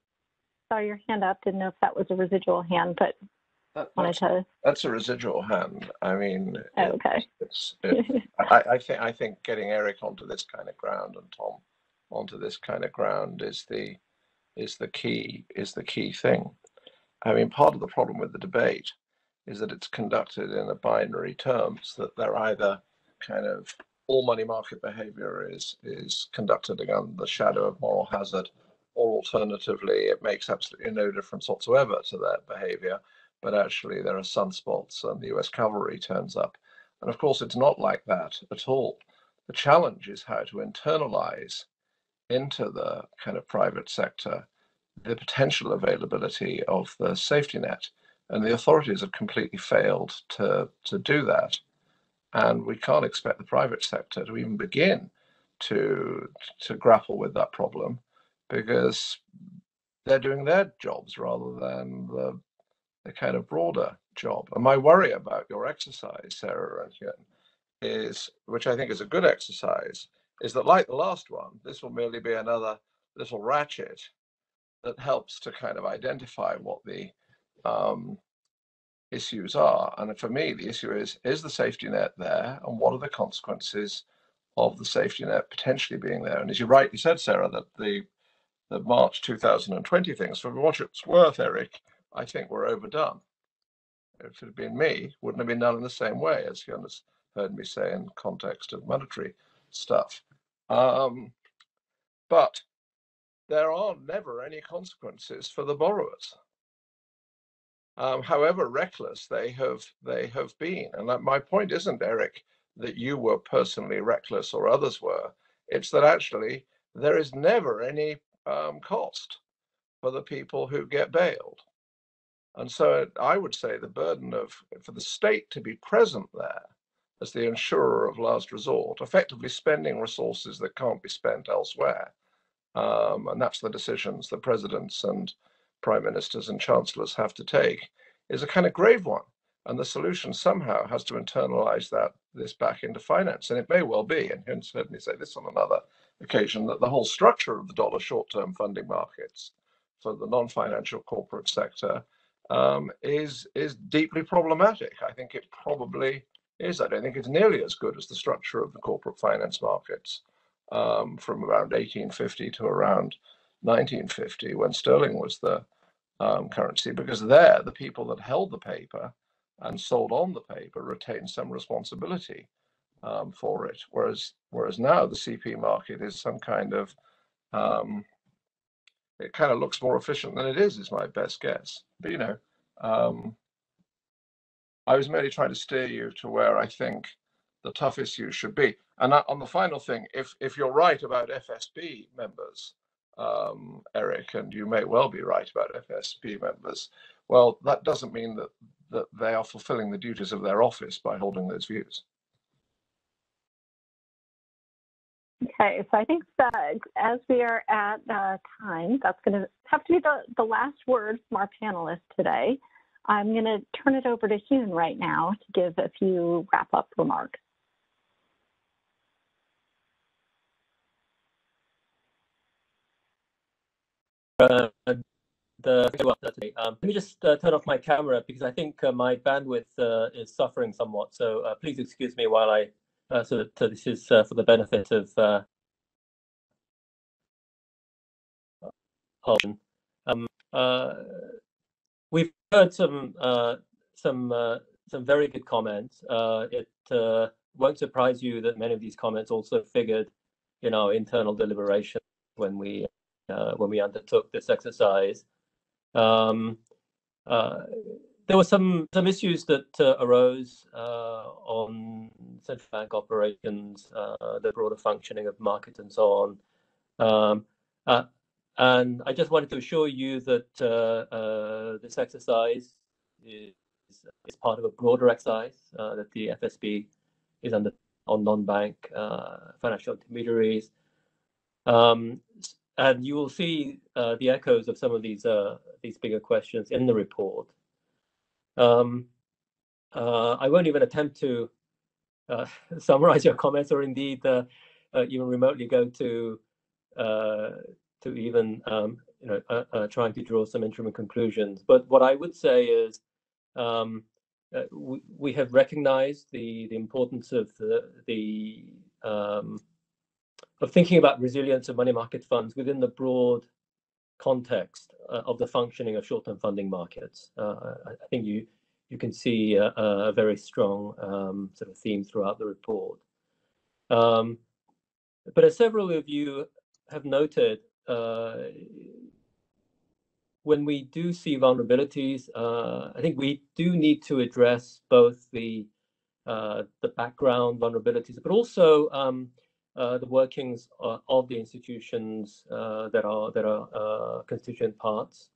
saw your hand up. Didn't know if that was a residual hand, but That, wanted that's, to. that's a residual hand. I mean, Oh, okay. it's, it, I, I think, I think getting Eric onto this kind of ground and Tom onto this kind of ground is the, is the key, is the key thing. I mean, part of the problem with the debate is that it's conducted in a binary terms that they're either kind of all money market behavior is is conducted against the shadow of moral hazard, or alternatively, it makes absolutely no difference whatsoever to their behavior, but actually there are sunspots and the US cavalry turns up. And of course, it's not like that at all. The challenge is how to internalize into the kind of private sector the potential availability of the safety net. And the authorities have completely failed to, to do that. And we can't expect the private sector to even begin to, to grapple with that problem because they're doing their jobs rather than the, the kind of broader job. And my worry about your exercise, Sarah Hyun, is, which I think is a good exercise, is that like the last one, this will merely be another little ratchet that helps to kind of identify what the um, issues are. And for me, the issue is is the safety net there, and what are the consequences of the safety net potentially being there? And as you rightly said, Sarah, that the the March 2020 things, for what it's worth, Eric, I think were overdone. If it had been me, wouldn't have been done in the same way, as you heard me say in context of monetary stuff. Um, but there are never any consequences for the borrowers um, however reckless they have they have been. And that, my point isn't, Eric, that you were personally reckless or others were. It's that actually there is never any um, cost for the people who get bailed. And so I would say the burden of for the state to be present there as the insurer of last resort, effectively spending resources that can't be spent elsewhere. Um, and that's the decisions the presidents and prime ministers and chancellors have to take is a kind of grave one. And the solution somehow has to internalize that this back into finance. And it may well be, and heard me say this on another occasion, that the whole structure of the dollar short-term funding markets for the non-financial corporate sector um, is is deeply problematic. I think it probably is. I don't think it's nearly as good as the structure of the corporate finance markets um, from around 1850 to around 1950 when sterling was the um, currency because there the people that held the paper and sold on the paper retained some responsibility um, for it whereas whereas now the cp market is some kind of um, it kind of looks more efficient than it is is my best guess but you know um, i was merely trying to steer you to where i think the tough issues should be and on the final thing if if you're right about fsb members um, Eric, and you may well be right about FSB members. Well, that doesn't mean that that they are fulfilling the duties of their office by holding those views. Okay, so I think that as we are at uh, time, that's going to have to be the, the last word from our panelists today. I'm going to turn it over to Hyun right now to give a few wrap-up remarks. Uh, the. Um, let me just uh, turn off my camera because I think uh, my bandwidth uh, is suffering somewhat. So uh, please excuse me while I uh, so, so this is for the benefit of. Um, we've heard some some some very good comments. it won't surprise you that many of these comments also figured in our internal deliberation when we when we undertook this exercise. Um, uh, there were some some issues that uh, arose uh, on central bank operations, uh, the broader functioning of markets, and so on. Um, uh, and I just wanted to assure you that this exercise is, is part of a broader exercise that the FSB is under on non-bank financial intermediaries. Um, and you will see uh, the echoes of some of these uh, these bigger questions in the report. Um, uh, I won't even attempt to uh, summarize your comments, or indeed uh, uh, even remotely go to to even um, you know trying to draw some interim conclusions. But what I would say is. Um, we, we have recognized the, the importance of the, the um, of thinking about resilience of money market funds within the broad context uh, of the functioning of short-term funding markets. Uh, I think you you can see a, a very strong um, sort of theme throughout the report. Um, but as several of you have noted, uh, when we do see vulnerabilities, uh, I think we do need to address both the uh, the background vulnerabilities, but also um, the workings uh, of the institutions uh, that are that are constituent parts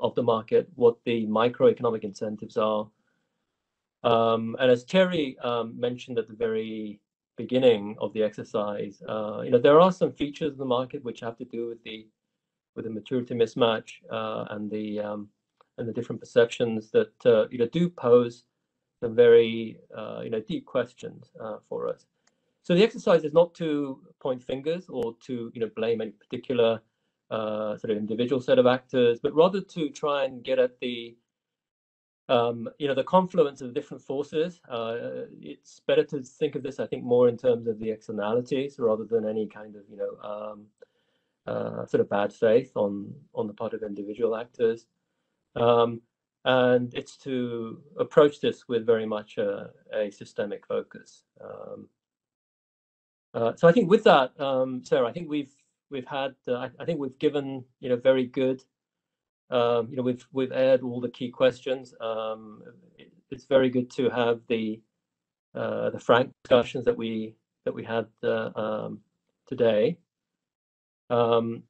of the market, what the microeconomic incentives are. Um, and as Terry um, mentioned at the very beginning of the exercise, uh, you know, there are some features of the market which have to do with the with the maturity mismatch uh, and the um, and the different perceptions that uh, you know do pose some very you know deep questions for us. So the exercise is not to point fingers or to you know blame any particular uh, sort of individual set of actors, but rather to try and get at the um, you know the confluence of different forces. Uh, it's better to think of this, I think, more in terms of the externalities rather than any kind of you know um, uh, sort of bad faith on on the part of individual actors. Um, and it's to approach this with very much a, a systemic focus. Um, uh, so I think with that, um, Sarah, I think we've we've had uh, I, think we've given you know very good um, you know we've we've aired all the key questions. Um, it, it's very good to have the uh, the frank discussions that we that we had uh, um, today. Um,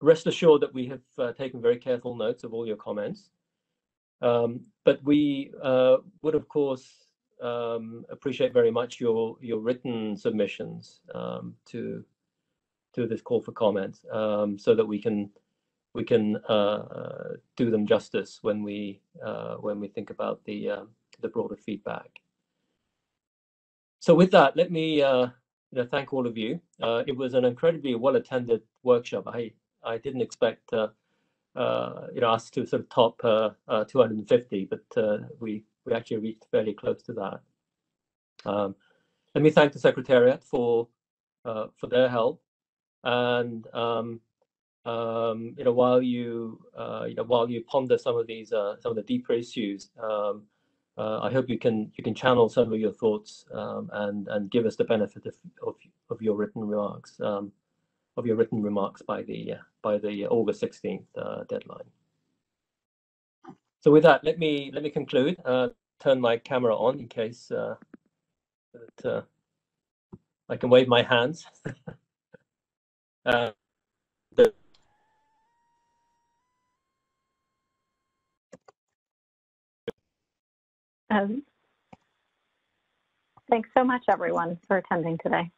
rest assured that we have uh, taken very careful notes of all your comments. Um, but we uh, would, of course, um, appreciate very much your your written submissions um, to to this call for comment, um, so that we can we can uh, do them justice when we uh, when we think about the uh, the broader feedback. So with that, let me uh, you know, thank all of you. Uh, it was an incredibly well attended workshop. I I didn't expect uh, you know us to sort of top 250, but we we actually reached fairly close to that. Um, let me thank the Secretariat for uh, for their help, and um, um, you know while you uh, you know while you ponder some of these uh, some of the deeper issues, um, uh, I hope you can you can channel some of your thoughts um, and and give us the benefit of of, of your written remarks um, of your written remarks by the by the August 16th uh, deadline. So with that, let me let me conclude. Uh, turn my camera on in case uh, that, uh, I can wave my hands. uh, the, um, thanks so much, everyone, for attending today.